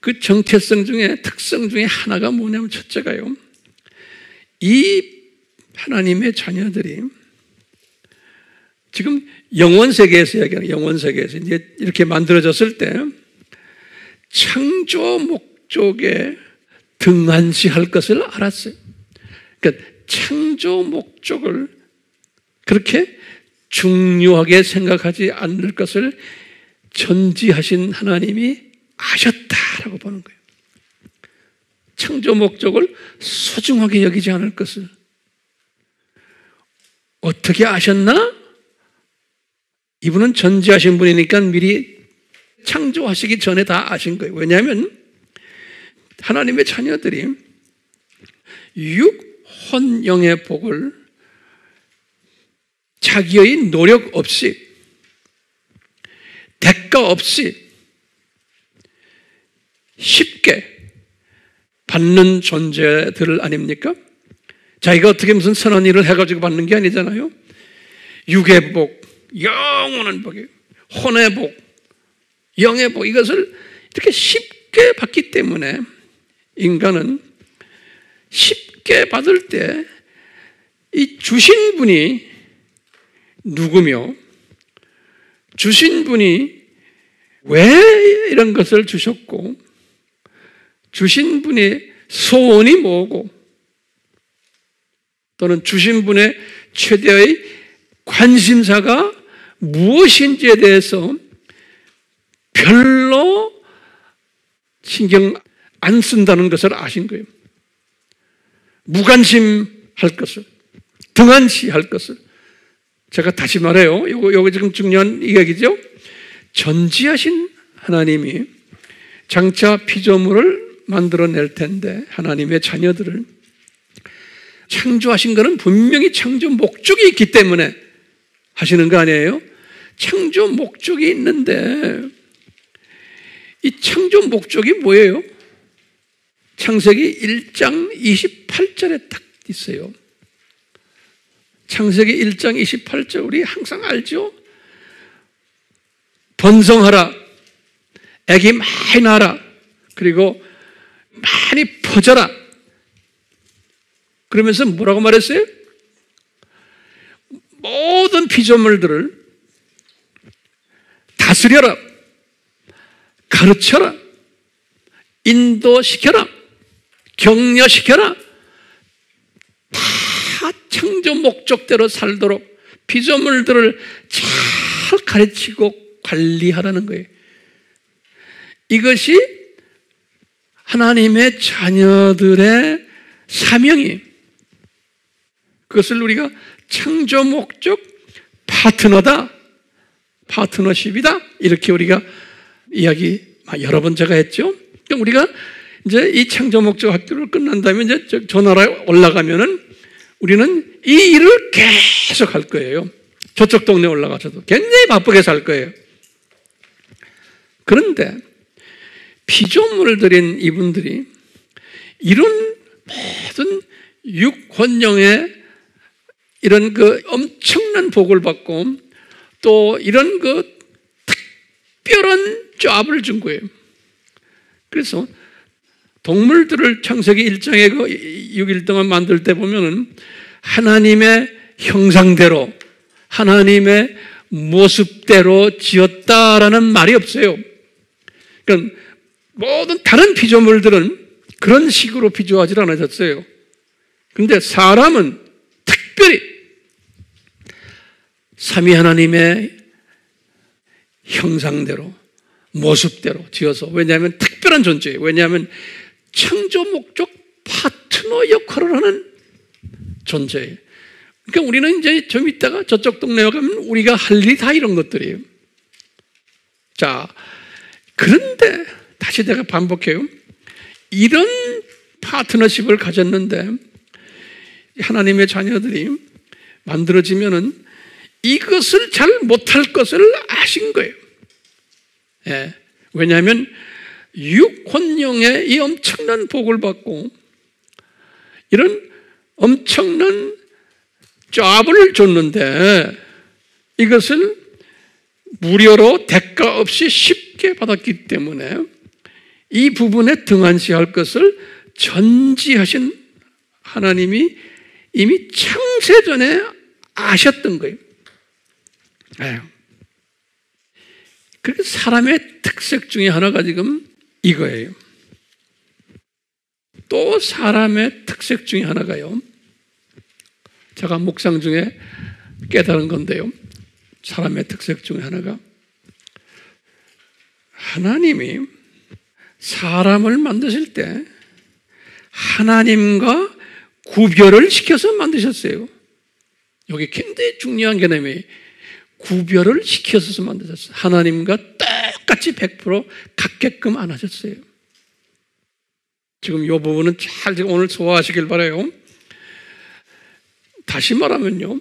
그 정체성 중에 특성 중에 하나가 뭐냐면 첫째가요. 이 하나님의 자녀들이 지금 영원 세계에서 얘기하는 영원 세계에서 이제 이렇게 만들어졌을 때 창조 목적에 등한시할 것을 알았어요. 그러니까 창조 목적을 그렇게 중요하게 생각하지 않을 것을 전지하신 하나님이 아셨다라고 보는 거예요. 창조 목적을 소중하게 여기지 않을 것을 어떻게 아셨나? 이분은 전지하신 분이니까 미리 창조하시기 전에 다 아신 거예요. 왜냐하면 하나님의 자녀들이 육 혼영의 복을 자기의 노력 없이 대가 없이 쉽게 받는 존재들 아닙니까? 자기가 어떻게 무슨 선한 일을 해가지고 받는 게 아니잖아요. 육의 복, 영원한 복이 혼의 복, 영의 복 이것을 이렇게 쉽게 받기 때문에 인간은 쉽게 받을 때 이 주신 분이 누구며 주신 분이 왜 이런 것을 주셨고 주신 분의 소원이 뭐고 또는 주신 분의 최대의 관심사가 무엇인지에 대해서 별로 신경 안 쓴다는 것을 아신 거예요. 무관심할 것을, 등한시할 것을. 제가 다시 말해요. 요거, 요거 지금 중요한 이야기죠. 전지하신 하나님이 장차 피조물을 만들어낼 텐데, 하나님의 자녀들을 창조하신 것은 분명히 창조 목적이 있기 때문에 하시는 거 아니에요? 창조 목적이 있는데 이 창조 목적이 뭐예요? 창세기 1장 28절에 딱 있어요. 창세기 1장 28절 우리 항상 알죠? 번성하라. 애기 많이 나라. 그리고 많이 퍼져라. 그러면서 뭐라고 말했어요? 모든 피조물들을 다스려라. 가르쳐라. 인도시켜라. 격려시켜라. 다 창조 목적대로 살도록 피조물들을 잘 가르치고 관리하라는 거예요. 이것이 하나님의 자녀들의 사명이 그것을 우리가 창조 목적 파트너다. 파트너십이다. 이렇게 우리가 이야기 여러 번 제가 했죠. 그러니까 우리가 이제 이 창조 목적 학교를 끝난 다음에 이제 저 나라에 올라가면은 우리는 이 일을 계속 할 거예요. 저쪽 동네 올라가서도 굉장히 바쁘게 살 거예요. 그런데 피조물을 들인 이분들이 이런 모든 육혼령의 이런 그 엄청난 복을 받고 또 이런 그 특별한 짭을 준 거예요. 그래서 동물들을 창세기 1장에 그 6일 동안 만들 때 보면은 하나님의 형상대로 하나님의 모습대로 지었다라는 말이 없어요. 그러니까 모든 다른 피조물들은 그런 식으로 피조하지 않아졌어요. 근데 사람은 특별히 삼위 하나님의 형상대로 모습대로 지어서 왜냐하면 특별한 존재예요. 왜냐하면 창조 목적 파트너 역할을 하는 존재예요. 그러니까 우리는 이제 좀 있다가 저쪽 동네에 가면 우리가 할 일이 다 이런 것들이에요. 자, 그런데 다시 내가 반복해요. 이런 파트너십을 가졌는데 하나님의 자녀들이 만들어지면은 이것을 잘 못할 것을 아신 거예요. 예. 왜냐하면 육혼령의 이 엄청난 복을 받고 이런 엄청난 짭을 줬는데 이것을 무료로 대가 없이 쉽게 받았기 때문에 이 부분에 등한시할 것을 전지하신 하나님이 이미 창세전에 아셨던 거예요. 네. 그렇게 사람의 특색 중에 하나가 지금 이거예요. 또 사람의 특색 중에 하나가요. 제가 묵상 중에 깨달은 건데요. 사람의 특색 중에 하나가 하나님이 사람을 만드실 때 하나님과 구별을 시켜서 만드셨어요. 여기 굉장히 중요한 개념이 구별을 시켜서 만드셨어요. 하나님과 똑같이 100% 같게끔 안 하셨어요. 지금 이 부분은 잘 오늘 소화하시길 바래요. 다시 말하면요.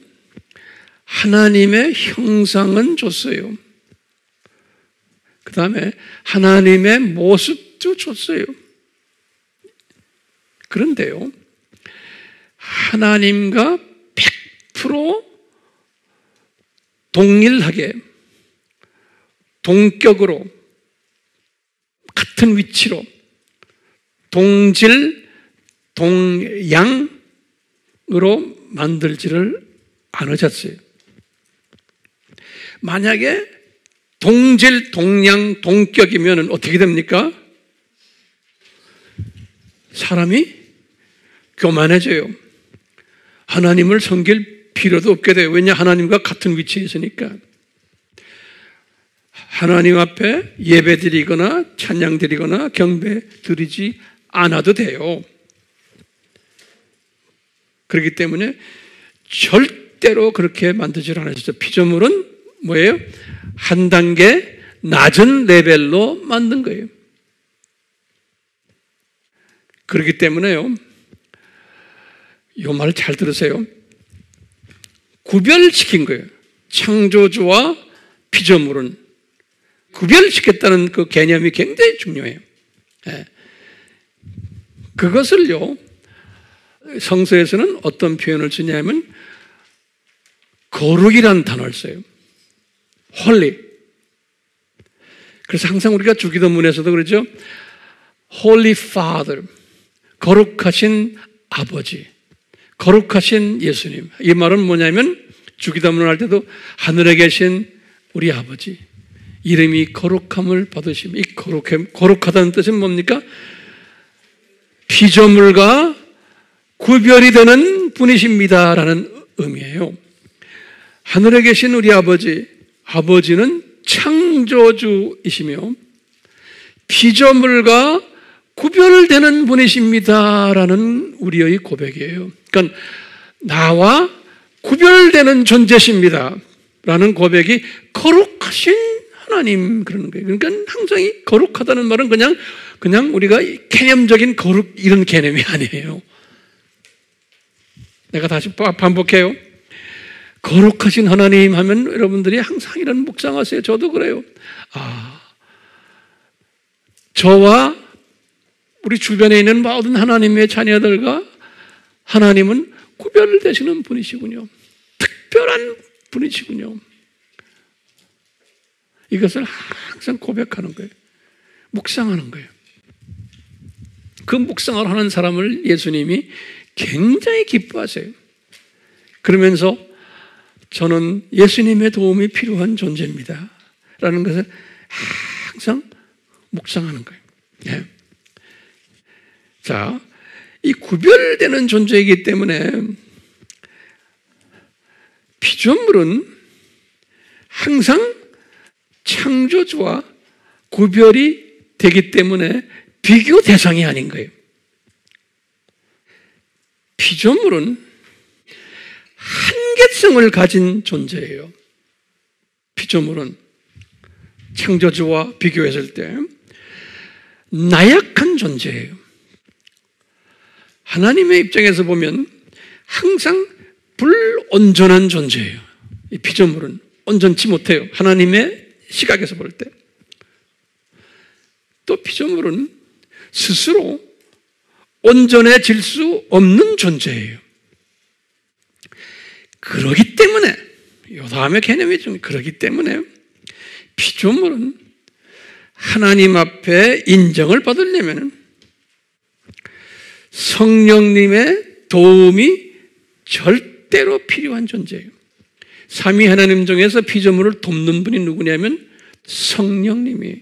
하나님의 형상은 줬어요. 그 다음에 하나님의 모습도 줬어요. 그런데요. 하나님과 100% 동일하게 동격으로 같은 위치로 동질 동양으로 만들지를 않으셨어요. 만약에 동질 동양 동격이면 어떻게 됩니까? 사람이 교만해져요. 하나님을 섬길 필요도 없게 돼요. 왜냐? 하나님과 같은 위치에 있으니까. 하나님 앞에 예배 드리거나 찬양 드리거나 경배 드리지 않아도 돼요. 그렇기 때문에 절대로 그렇게 만들지 않으셨죠. 피조물은 뭐예요? 한 단계 낮은 레벨로 만든 거예요. 그렇기 때문에요. 이 말을 잘 들으세요. 구별시킨 거예요. 창조주와 피조물은 구별시켰다는 그 개념이 굉장히 중요해요. 예. 그것을요, 성서에서는 어떤 표현을 쓰냐면, 거룩이라는 단어를 써요. Holy. 그래서 항상 우리가 주기도문에서도 그러죠. Holy Father. 거룩하신 아버지. 거룩하신 예수님. 이 말은 뭐냐면 주기도문을 할 때도 하늘에 계신 우리 아버지. 이름이 거룩함을 받으심. 이 거룩함, 거룩하다는 뜻은 뭡니까? 피조물과 구별이 되는 분이십니다라는 의미예요. 하늘에 계신 우리 아버지, 아버지는 창조주이시며 피조물과 구별되는 분이십니다라는 우리의 고백이에요. 그러니까 나와 구별되는 존재십니다. 라는 고백이 거룩하신 하나님 그러는 거예요. 그러니까 항상 이 거룩하다는 말은 그냥 그냥 우리가 개념적인 거룩 이런 개념이 아니에요. 내가 다시 반복해요. 거룩하신 하나님 하면 여러분들이 항상 이런 묵상하세요. 저도 그래요. 아, 저와 우리 주변에 있는 모든 하나님의 자녀들과 하나님은 구별되시는 분이시군요. 특별한 분이시군요. 이것을 항상 고백하는 거예요. 묵상하는 거예요. 그 묵상을 하는 사람을 예수님이 굉장히 기뻐하세요. 그러면서 저는 예수님의 도움이 필요한 존재입니다. 라는 것을 항상 묵상하는 거예요. 네. 자, 이 구별되는 존재이기 때문에 피조물은 항상 창조주와 구별이 되기 때문에 비교 대상이 아닌 거예요. 피조물은 한계성을 가진 존재예요. 피조물은 창조주와 비교했을 때 나약한 존재예요. 하나님의 입장에서 보면 항상 불온전한 존재예요. 이 피조물은 온전치 못해요. 하나님의 시각에서 볼 때. 또 피조물은 스스로 온전해질 수 없는 존재예요. 그러기 때문에, 요 다음에 개념이 좀 그러기 때문에 피조물은 하나님 앞에 인정을 받으려면 성령님의 도움이 절대로 필요한 존재예요. 삼위 하나님 중에서 피조물을 돕는 분이 누구냐면 성령님이.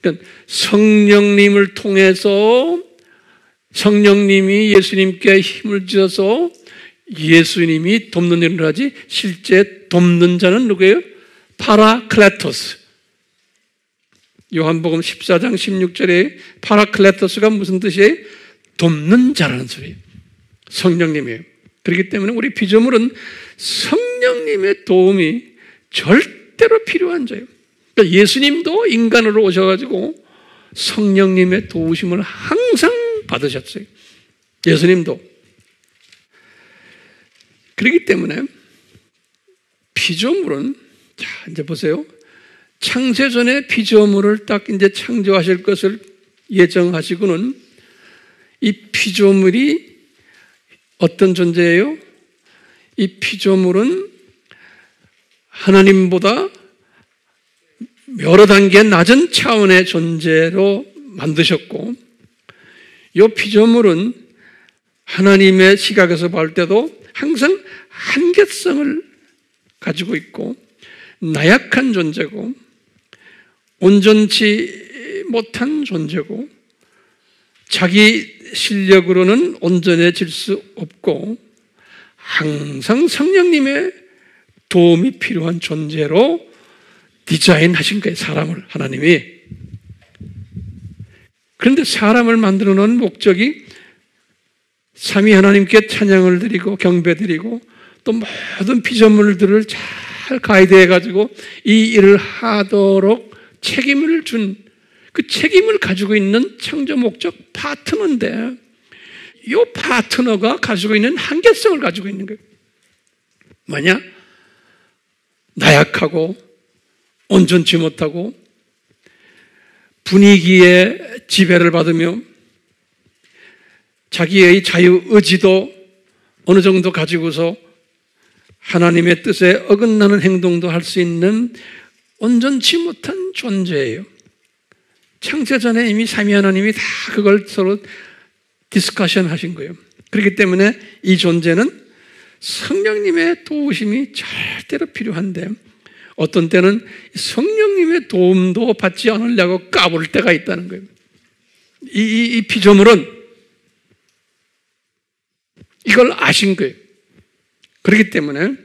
그러니까 성령님을 통해서 성령님이 예수님께 힘을 주어서 예수님이 돕는 일을 하지 실제 돕는 자는 누구예요? παράκλητος. 요한복음 14장 16절에 παράκλητος가 무슨 뜻이에요? 돕는 자라는 소리예요. 성령님이에요. 그렇기 때문에 우리 피조물은 성령님의 도움이 절대로 필요한 자예요. 그러니까 예수님도 인간으로 오셔가지고 성령님의 도우심을 항상 받으셨어요. 예수님도. 그렇기 때문에 피조물은 자, 이제 보세요. 창세 전에 피조물을 딱 이제 창조하실 것을 예정하시고는 이 피조물이 어떤 존재예요? 이 피조물은 하나님보다 여러 단계 낮은 차원의 존재로 만드셨고, 이 피조물은 하나님의 시각에서 볼 때도 항상 한계성을 가지고 있고, 나약한 존재고, 온전치 못한 존재고, 자기 실력으로는 온전해질 수 없고, 항상 성령님의 도움이 필요한 존재로 디자인하신 거예요, 사람을, 하나님이. 그런데 사람을 만들어 놓은 목적이 삼위 하나님께 찬양을 드리고 경배 드리고 또 모든 피조물들을 잘 가이드해 가지고 이 일을 하도록 책임을 준 그 책임을 가지고 있는 창조 목적 파트너인데 이 파트너가 가지고 있는 한계성을 가지고 있는 거예요. 뭐냐? 나약하고 온전치 못하고 분위기에 지배를 받으며 자기의 자유 의지도 어느 정도 가지고서 하나님의 뜻에 어긋나는 행동도 할 수 있는 온전치 못한 존재예요. 창세 전에 이미 삼위 하나님이 다 그걸 서로 discussion 하신 거예요. 그렇기 때문에 이 존재는 성령님의 도우심이 절대로 필요한데 어떤 때는 성령님의 도움도 받지 않으려고 까불 때가 있다는 거예요. 이, 이, 이 피조물은 이걸 아신 거예요. 그렇기 때문에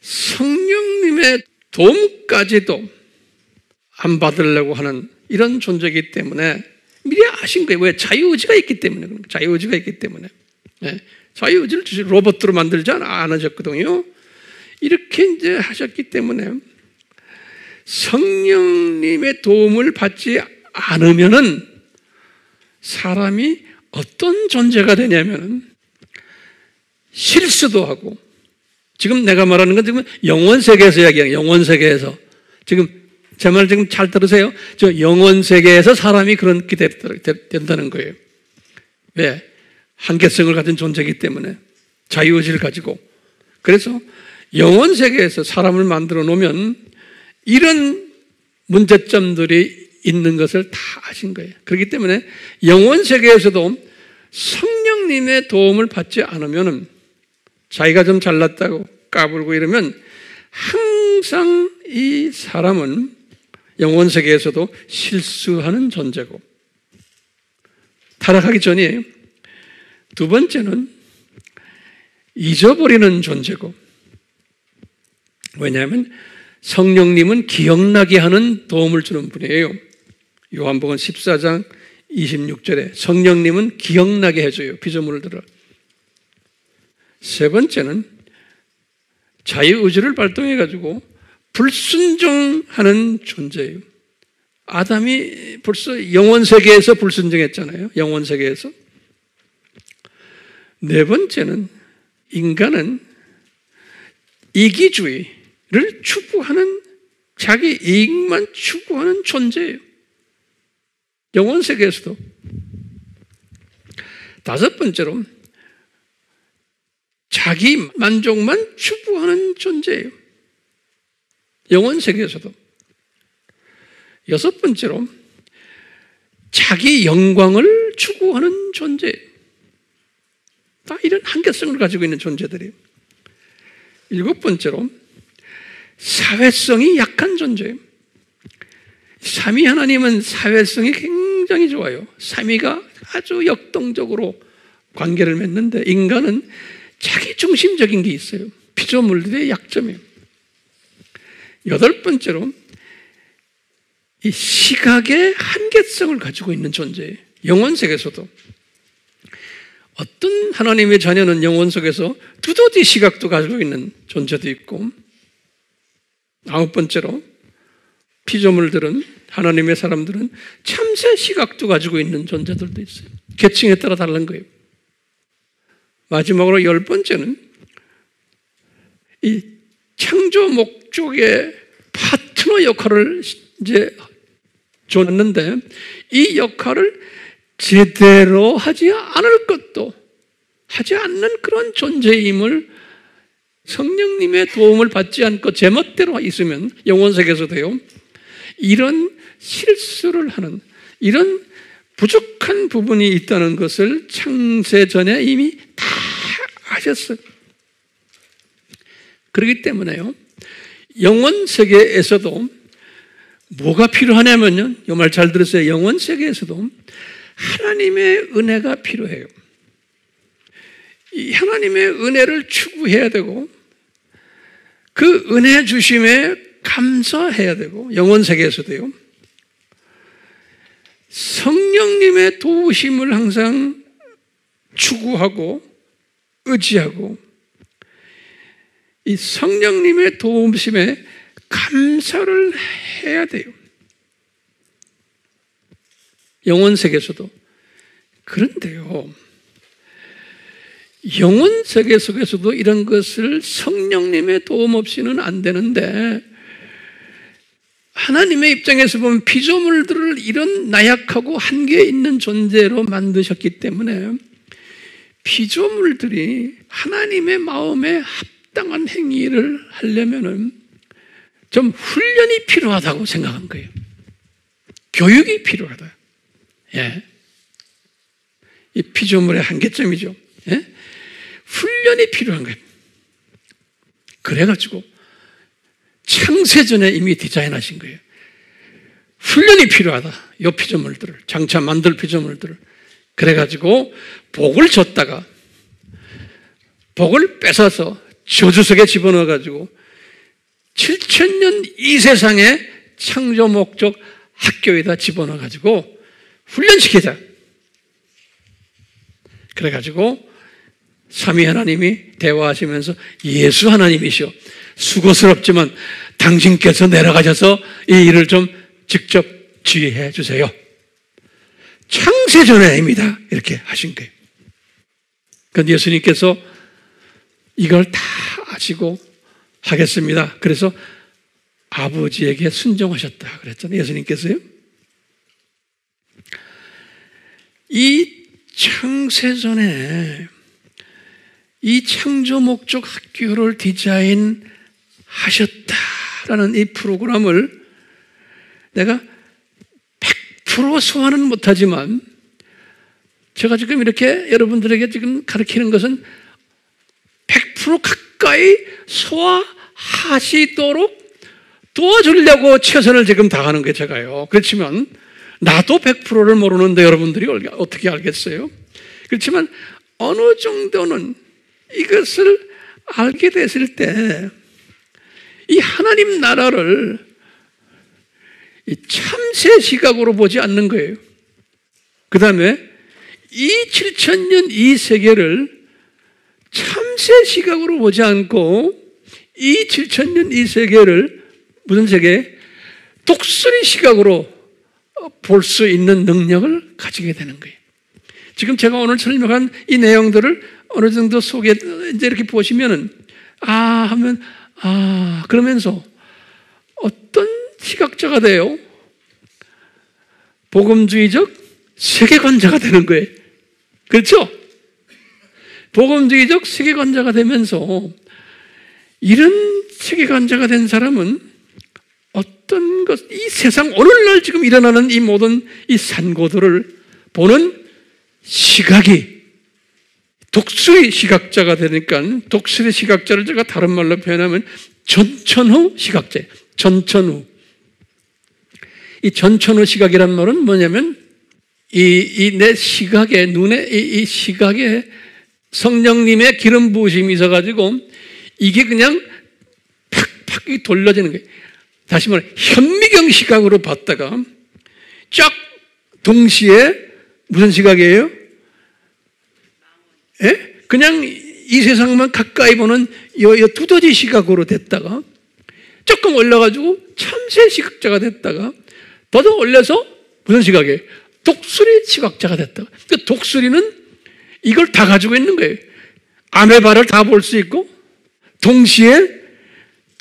성령님의 도움까지도 안 받으려고 하는 이런 존재이기 때문에 미리 아신 거예요. 왜? 자유의지가 있기 때문에. 자유의지가 있기 때문에. 네. 자유의지를 주시 로봇으로 만들지 않으셨거든요. 이렇게 이제 하셨기 때문에 성령님의 도움을 받지 않으면은 사람이 어떤 존재가 되냐면은 실수도 하고 지금 내가 말하는 건 지금 영원 세계에서 이야기해요. 영원 세계에서 지금 제 말 지금 잘 들으세요. 저 영원 세계에서 사람이 그렇게 된다는 거예요. 왜? 한계성을 가진 존재이기 때문에 자유의지를 가지고 그래서 영원 세계에서 사람을 만들어 놓으면 이런 문제점들이 있는 것을 다 아신 거예요. 그렇기 때문에 영원 세계에서도 성령님의 도움을 받지 않으면 자기가 좀 잘났다고 까불고 이러면 항상 이 사람은 영원 세계에서도 실수하는 존재고 타락하기 전이에요. 두 번째는 잊어버리는 존재고 왜냐하면 성령님은 기억나게 하는 도움을 주는 분이에요. 요한복음 14장 26절에 성령님은 기억나게 해줘요. 피조물들을. 세 번째는 자유의지를 발동해가지고 불순종하는 존재예요. 아담이 벌써 영원 세계에서 불순종했잖아요. 영원 세계에서. 네 번째는 인간은 이기주의, 를 추구하는 자기 이익만 추구하는 존재예요. 영원 세계에서도. 다섯 번째로 자기 만족만 추구하는 존재예요. 영원 세계에서도. 여섯 번째로 자기 영광을 추구하는 존재예요. 다 이런 한계성을 가지고 있는 존재들이에요. 일곱 번째로 사회성이 약한 존재예요. 삼위 하나님은 사회성이 굉장히 좋아요. 삼위가 아주 역동적으로 관계를 맺는데 인간은 자기 중심적인 게 있어요. 피조물들의 약점이에요. 여덟 번째로 이 시각의 한계성을 가지고 있는 존재예요. 영혼 세계에서도 어떤 하나님의 자녀는 영혼 속에서 두더지 시각도 가지고 있는 존재도 있고 아홉 번째로 피조물들은 하나님의 사람들은 참새 시각도 가지고 있는 존재들도 있어요. 계층에 따라 다른 거예요. 마지막으로 열 번째는 이 창조 목적의 파트너 역할을 이제 줬는데 이 역할을 제대로 하지 않을 것도 하지 않는 그런 존재임을 성령님의 도움을 받지 않고 제멋대로 있으면 영혼세계에서도요 이런 실수를 하는 이런 부족한 부분이 있다는 것을 창세 전에 이미 다 아셨어요. 그렇기 때문에요 영원 세계에서도 뭐가 필요하냐면요. 이 말 잘 들으세요. 영원 세계에서도 하나님의 은혜가 필요해요. 이 하나님의 은혜를 추구해야 되고 그 은혜 주심에 감사해야 되고 영원 세계에서도요. 성령님의 도우심을 항상 추구하고 의지하고 이 성령님의 도움심에 감사를 해야 돼요. 영혼 세계에서도. 그런데요, 영혼 세계 속에서도 이런 것을 성령님의 도움 없이는 안 되는데, 하나님의 입장에서 보면 피조물들을 이런 나약하고 한계 있는 존재로 만드셨기 때문에 피조물들이 하나님의 마음에 합 당한 행위를 하려면은 좀 훈련이 필요하다고 생각한 거예요. 교육이 필요하다. 예. 이 피조물의 한계점이죠. 예? 훈련이 필요한 거예요. 그래가지고 창세전에 이미 디자인하신 거예요. 훈련이 필요하다. 요 피조물들을, 장차 만들 피조물들을. 그래가지고 복을 줬다가 복을 뺏어서 저주 속에 집어넣어가지고 7천년 이 세상에 창조 목적 학교에다 집어넣어가지고 훈련시키자. 그래가지고 삼위 하나님이 대화하시면서 예수 하나님이시오. 수고스럽지만 당신께서 내려가셔서 이 일을 좀 직접 지휘해 주세요. 창세전에입니다. 이렇게 하신 거예요. 그러니까 예수님께서 이걸 다 아시고 하겠습니다. 그래서 아버지에게 순종하셨다 그랬잖아요. 예수님께서요. 이 창세전에 이 창조 목적 학교를 디자인 하셨다라는 이 프로그램을 내가 100% 소화는 못하지만 제가 지금 이렇게 여러분들에게 지금 가르치는 것은 100% 가까이 소화하시도록 도와주려고 최선을 지금 다하는 게 제가요. 그렇지만 나도 100%를 모르는데 여러분들이 어떻게 알겠어요? 그렇지만 어느 정도는 이것을 알게 됐을 때 이 하나님 나라를 참새 시각으로 보지 않는 거예요. 그 다음에 이 7천년 이 세계를 참새 시각으로 보지 않고 이 7천년 이 세계를 무슨 세계? 독수리 시각으로 볼 수 있는 능력을 가지게 되는 거예요. 지금 제가 오늘 설명한 이 내용들을 어느 정도 속에 이제 이렇게 보시면은 아 하면 아 그러면서 어떤 시각자가 돼요? 복음주의적 세계관자가 되는 거예요. 그렇죠? 복음주의적 세계관자가 되면서 이런 세계관자가 된 사람은 어떤 것, 이 세상 오늘날 지금 일어나는 이 모든 이 산고들을 보는 시각이 독수리 시각자가 되니까 독수리 시각자를 제가 다른 말로 표현하면 전천후 시각자. 전천후. 이 전천후 시각이란 말은 뭐냐면 이, 이내 시각에, 눈에, 이, 이 시각에 성령님의 기름 부으심이 있어가지고 이게 그냥 팍팍 돌려지는 거예요. 다시 말해, 현미경 시각으로 봤다가 쫙 동시에 무슨 시각이에요? 예? 그냥 이 세상만 가까이 보는 요, 요 두더지 시각으로 됐다가 조금 올려가지고 참새 시각자가 됐다가 더더 올려서 무슨 시각이에요? 독수리 시각자가 됐다가 그 독수리는 이걸 다 가지고 있는 거예요. 아메바를 다 볼 수 있고 동시에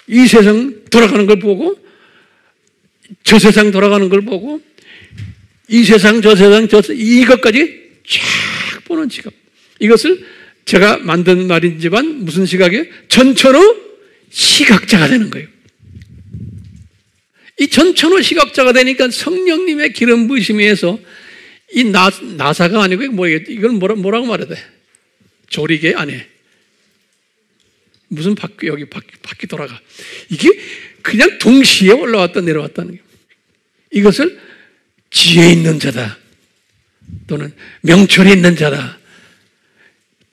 이 세상 돌아가는 걸 보고 저 세상 돌아가는 걸 보고 이 세상 저 세상 저 세상 이것까지 쫙 보는 시각. 이것을 제가 만든 말이지만 무슨 시각이에요? 전천후 시각자가 되는 거예요. 이 전천후 시각자가 되니까 성령님의 기름 부심이 해서 이 나, 나사가 아니고 뭐 이건 뭐라, 뭐라고 말해야 돼? 조리개 아니 무슨 바퀴 여기 바퀴, 바퀴 돌아가 이게 그냥 동시에 올라왔다 내려왔다는 거예요. 이것을 지혜 있는 자다 또는 명철이 있는 자다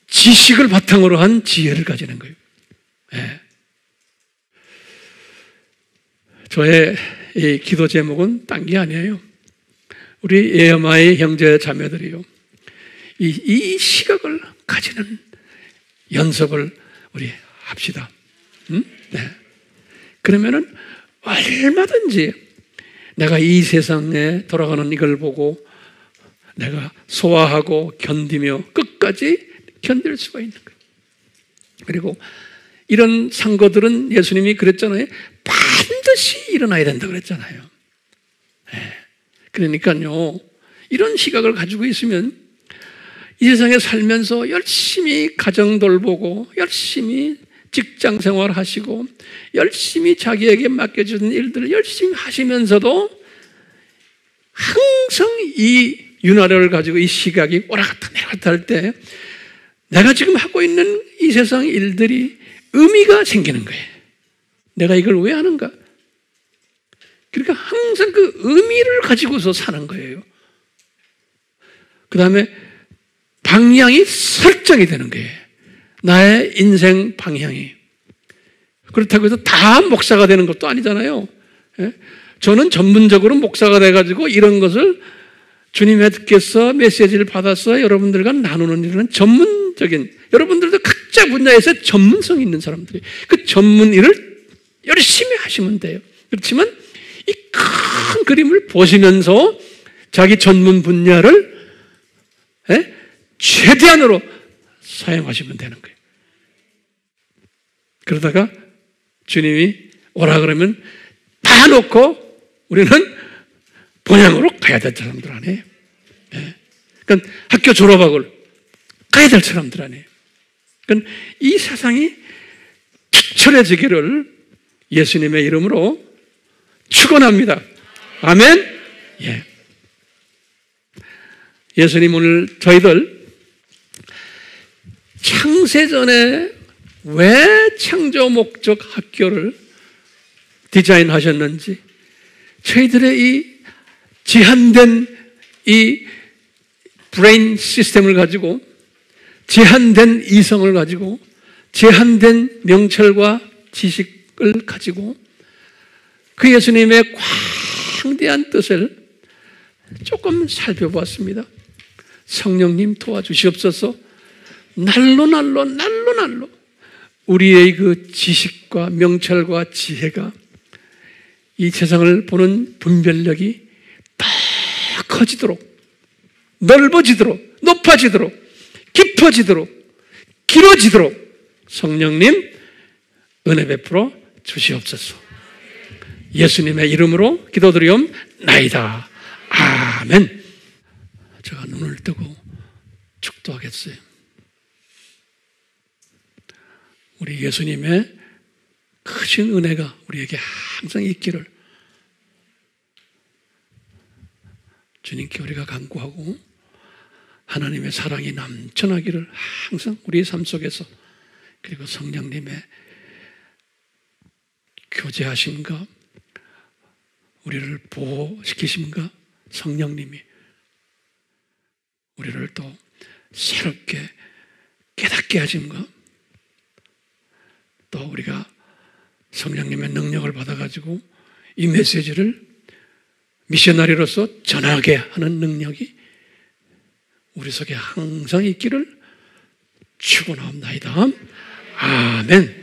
지식을 바탕으로 한 지혜를 가지는 거예요. 네. 저의 이 기도 제목은 딴 게 아니에요. 우리 예마의 형제 자매들이요. 이, 이 시각을 가지는 연습을 우리 합시다. 음? 네. 그러면은 얼마든지 내가 이 세상에 돌아가는 이걸 보고 내가 소화하고 견디며 끝까지 견딜 수가 있는 거예요. 그리고 이런 상거들은 예수님이 그랬잖아요. 반드시 일어나야 된다 그랬잖아요. 네. 그러니까요. 이런 시각을 가지고 있으면 이 세상에 살면서 열심히 가정 돌보고 열심히 직장 생활 하시고 열심히 자기에게 맡겨주는 일들을 열심히 하시면서도 항상 이 윤활을 가지고 이 시각이 오라갔다 내려갔다 할 때 내가 지금 하고 있는 이 세상 일들이 의미가 생기는 거예요. 내가 이걸 왜 하는가? 그러니까 항상 그 의미를 가지고서 사는 거예요. 그 다음에 방향이 설정이 되는 거예요. 나의 인생 방향이. 그렇다고 해서 다 목사가 되는 것도 아니잖아요. 예? 저는 전문적으로 목사가 돼가지고 이런 것을 주님께서 메시지를 받아서 여러분들과 나누는 일은 전문적인, 여러분들도 각자 분야에서 전문성 있는 사람들이 그 전문 일을 열심히 하시면 돼요. 그렇지만 이 큰 그림을 보시면서 자기 전문 분야를 예? 최대한으로 사용하시면 되는 거예요. 그러다가 주님이 오라 그러면 다 놓고 우리는 본향으로 가야 될 사람들 아니에요. 네. 그러니까 학교 졸업하고 가야 될 사람들 아니에요. 그러니까 이 세상이 특별해지기를 예수님의 이름으로 축원합니다. 아멘. 예. 예수님 오늘 저희들 창세전에 왜 창조 목적 학교를 디자인하셨는지, 저희들의 이 제한된 이 브레인 시스템을 가지고, 제한된 이성을 가지고, 제한된 명철과 지식을 가지고, 그 예수님의 광대한 뜻을 조금 살펴보았습니다. 성령님 도와주시옵소서. 날로 날로 날로 날로 우리의 그 지식과 명철과 지혜가 이 세상을 보는 분별력이 더 커지도록 넓어지도록 높아지도록 깊어지도록 길어지도록 성령님 은혜 베풀어 주시옵소서. 예수님의 이름으로 기도드리옵나이다. 아멘. 제가 눈을 뜨고 축도하겠어요. 우리 예수님의 크신 은혜가 우리에게 항상 있기를 주님께 우리가 간구하고 하나님의 사랑이 넘쳐나기를 항상 우리의 삶 속에서 그리고 성령님의 교제하심과 우리를 보호시키심과 성령님이 우리를 또 새롭게 깨닫게 하심과 또 우리가 성령님의 능력을 받아가지고 이 메시지를 미셔나리로서 전하게 하는 능력이 우리 속에 항상 있기를 축원합니다. 아멘.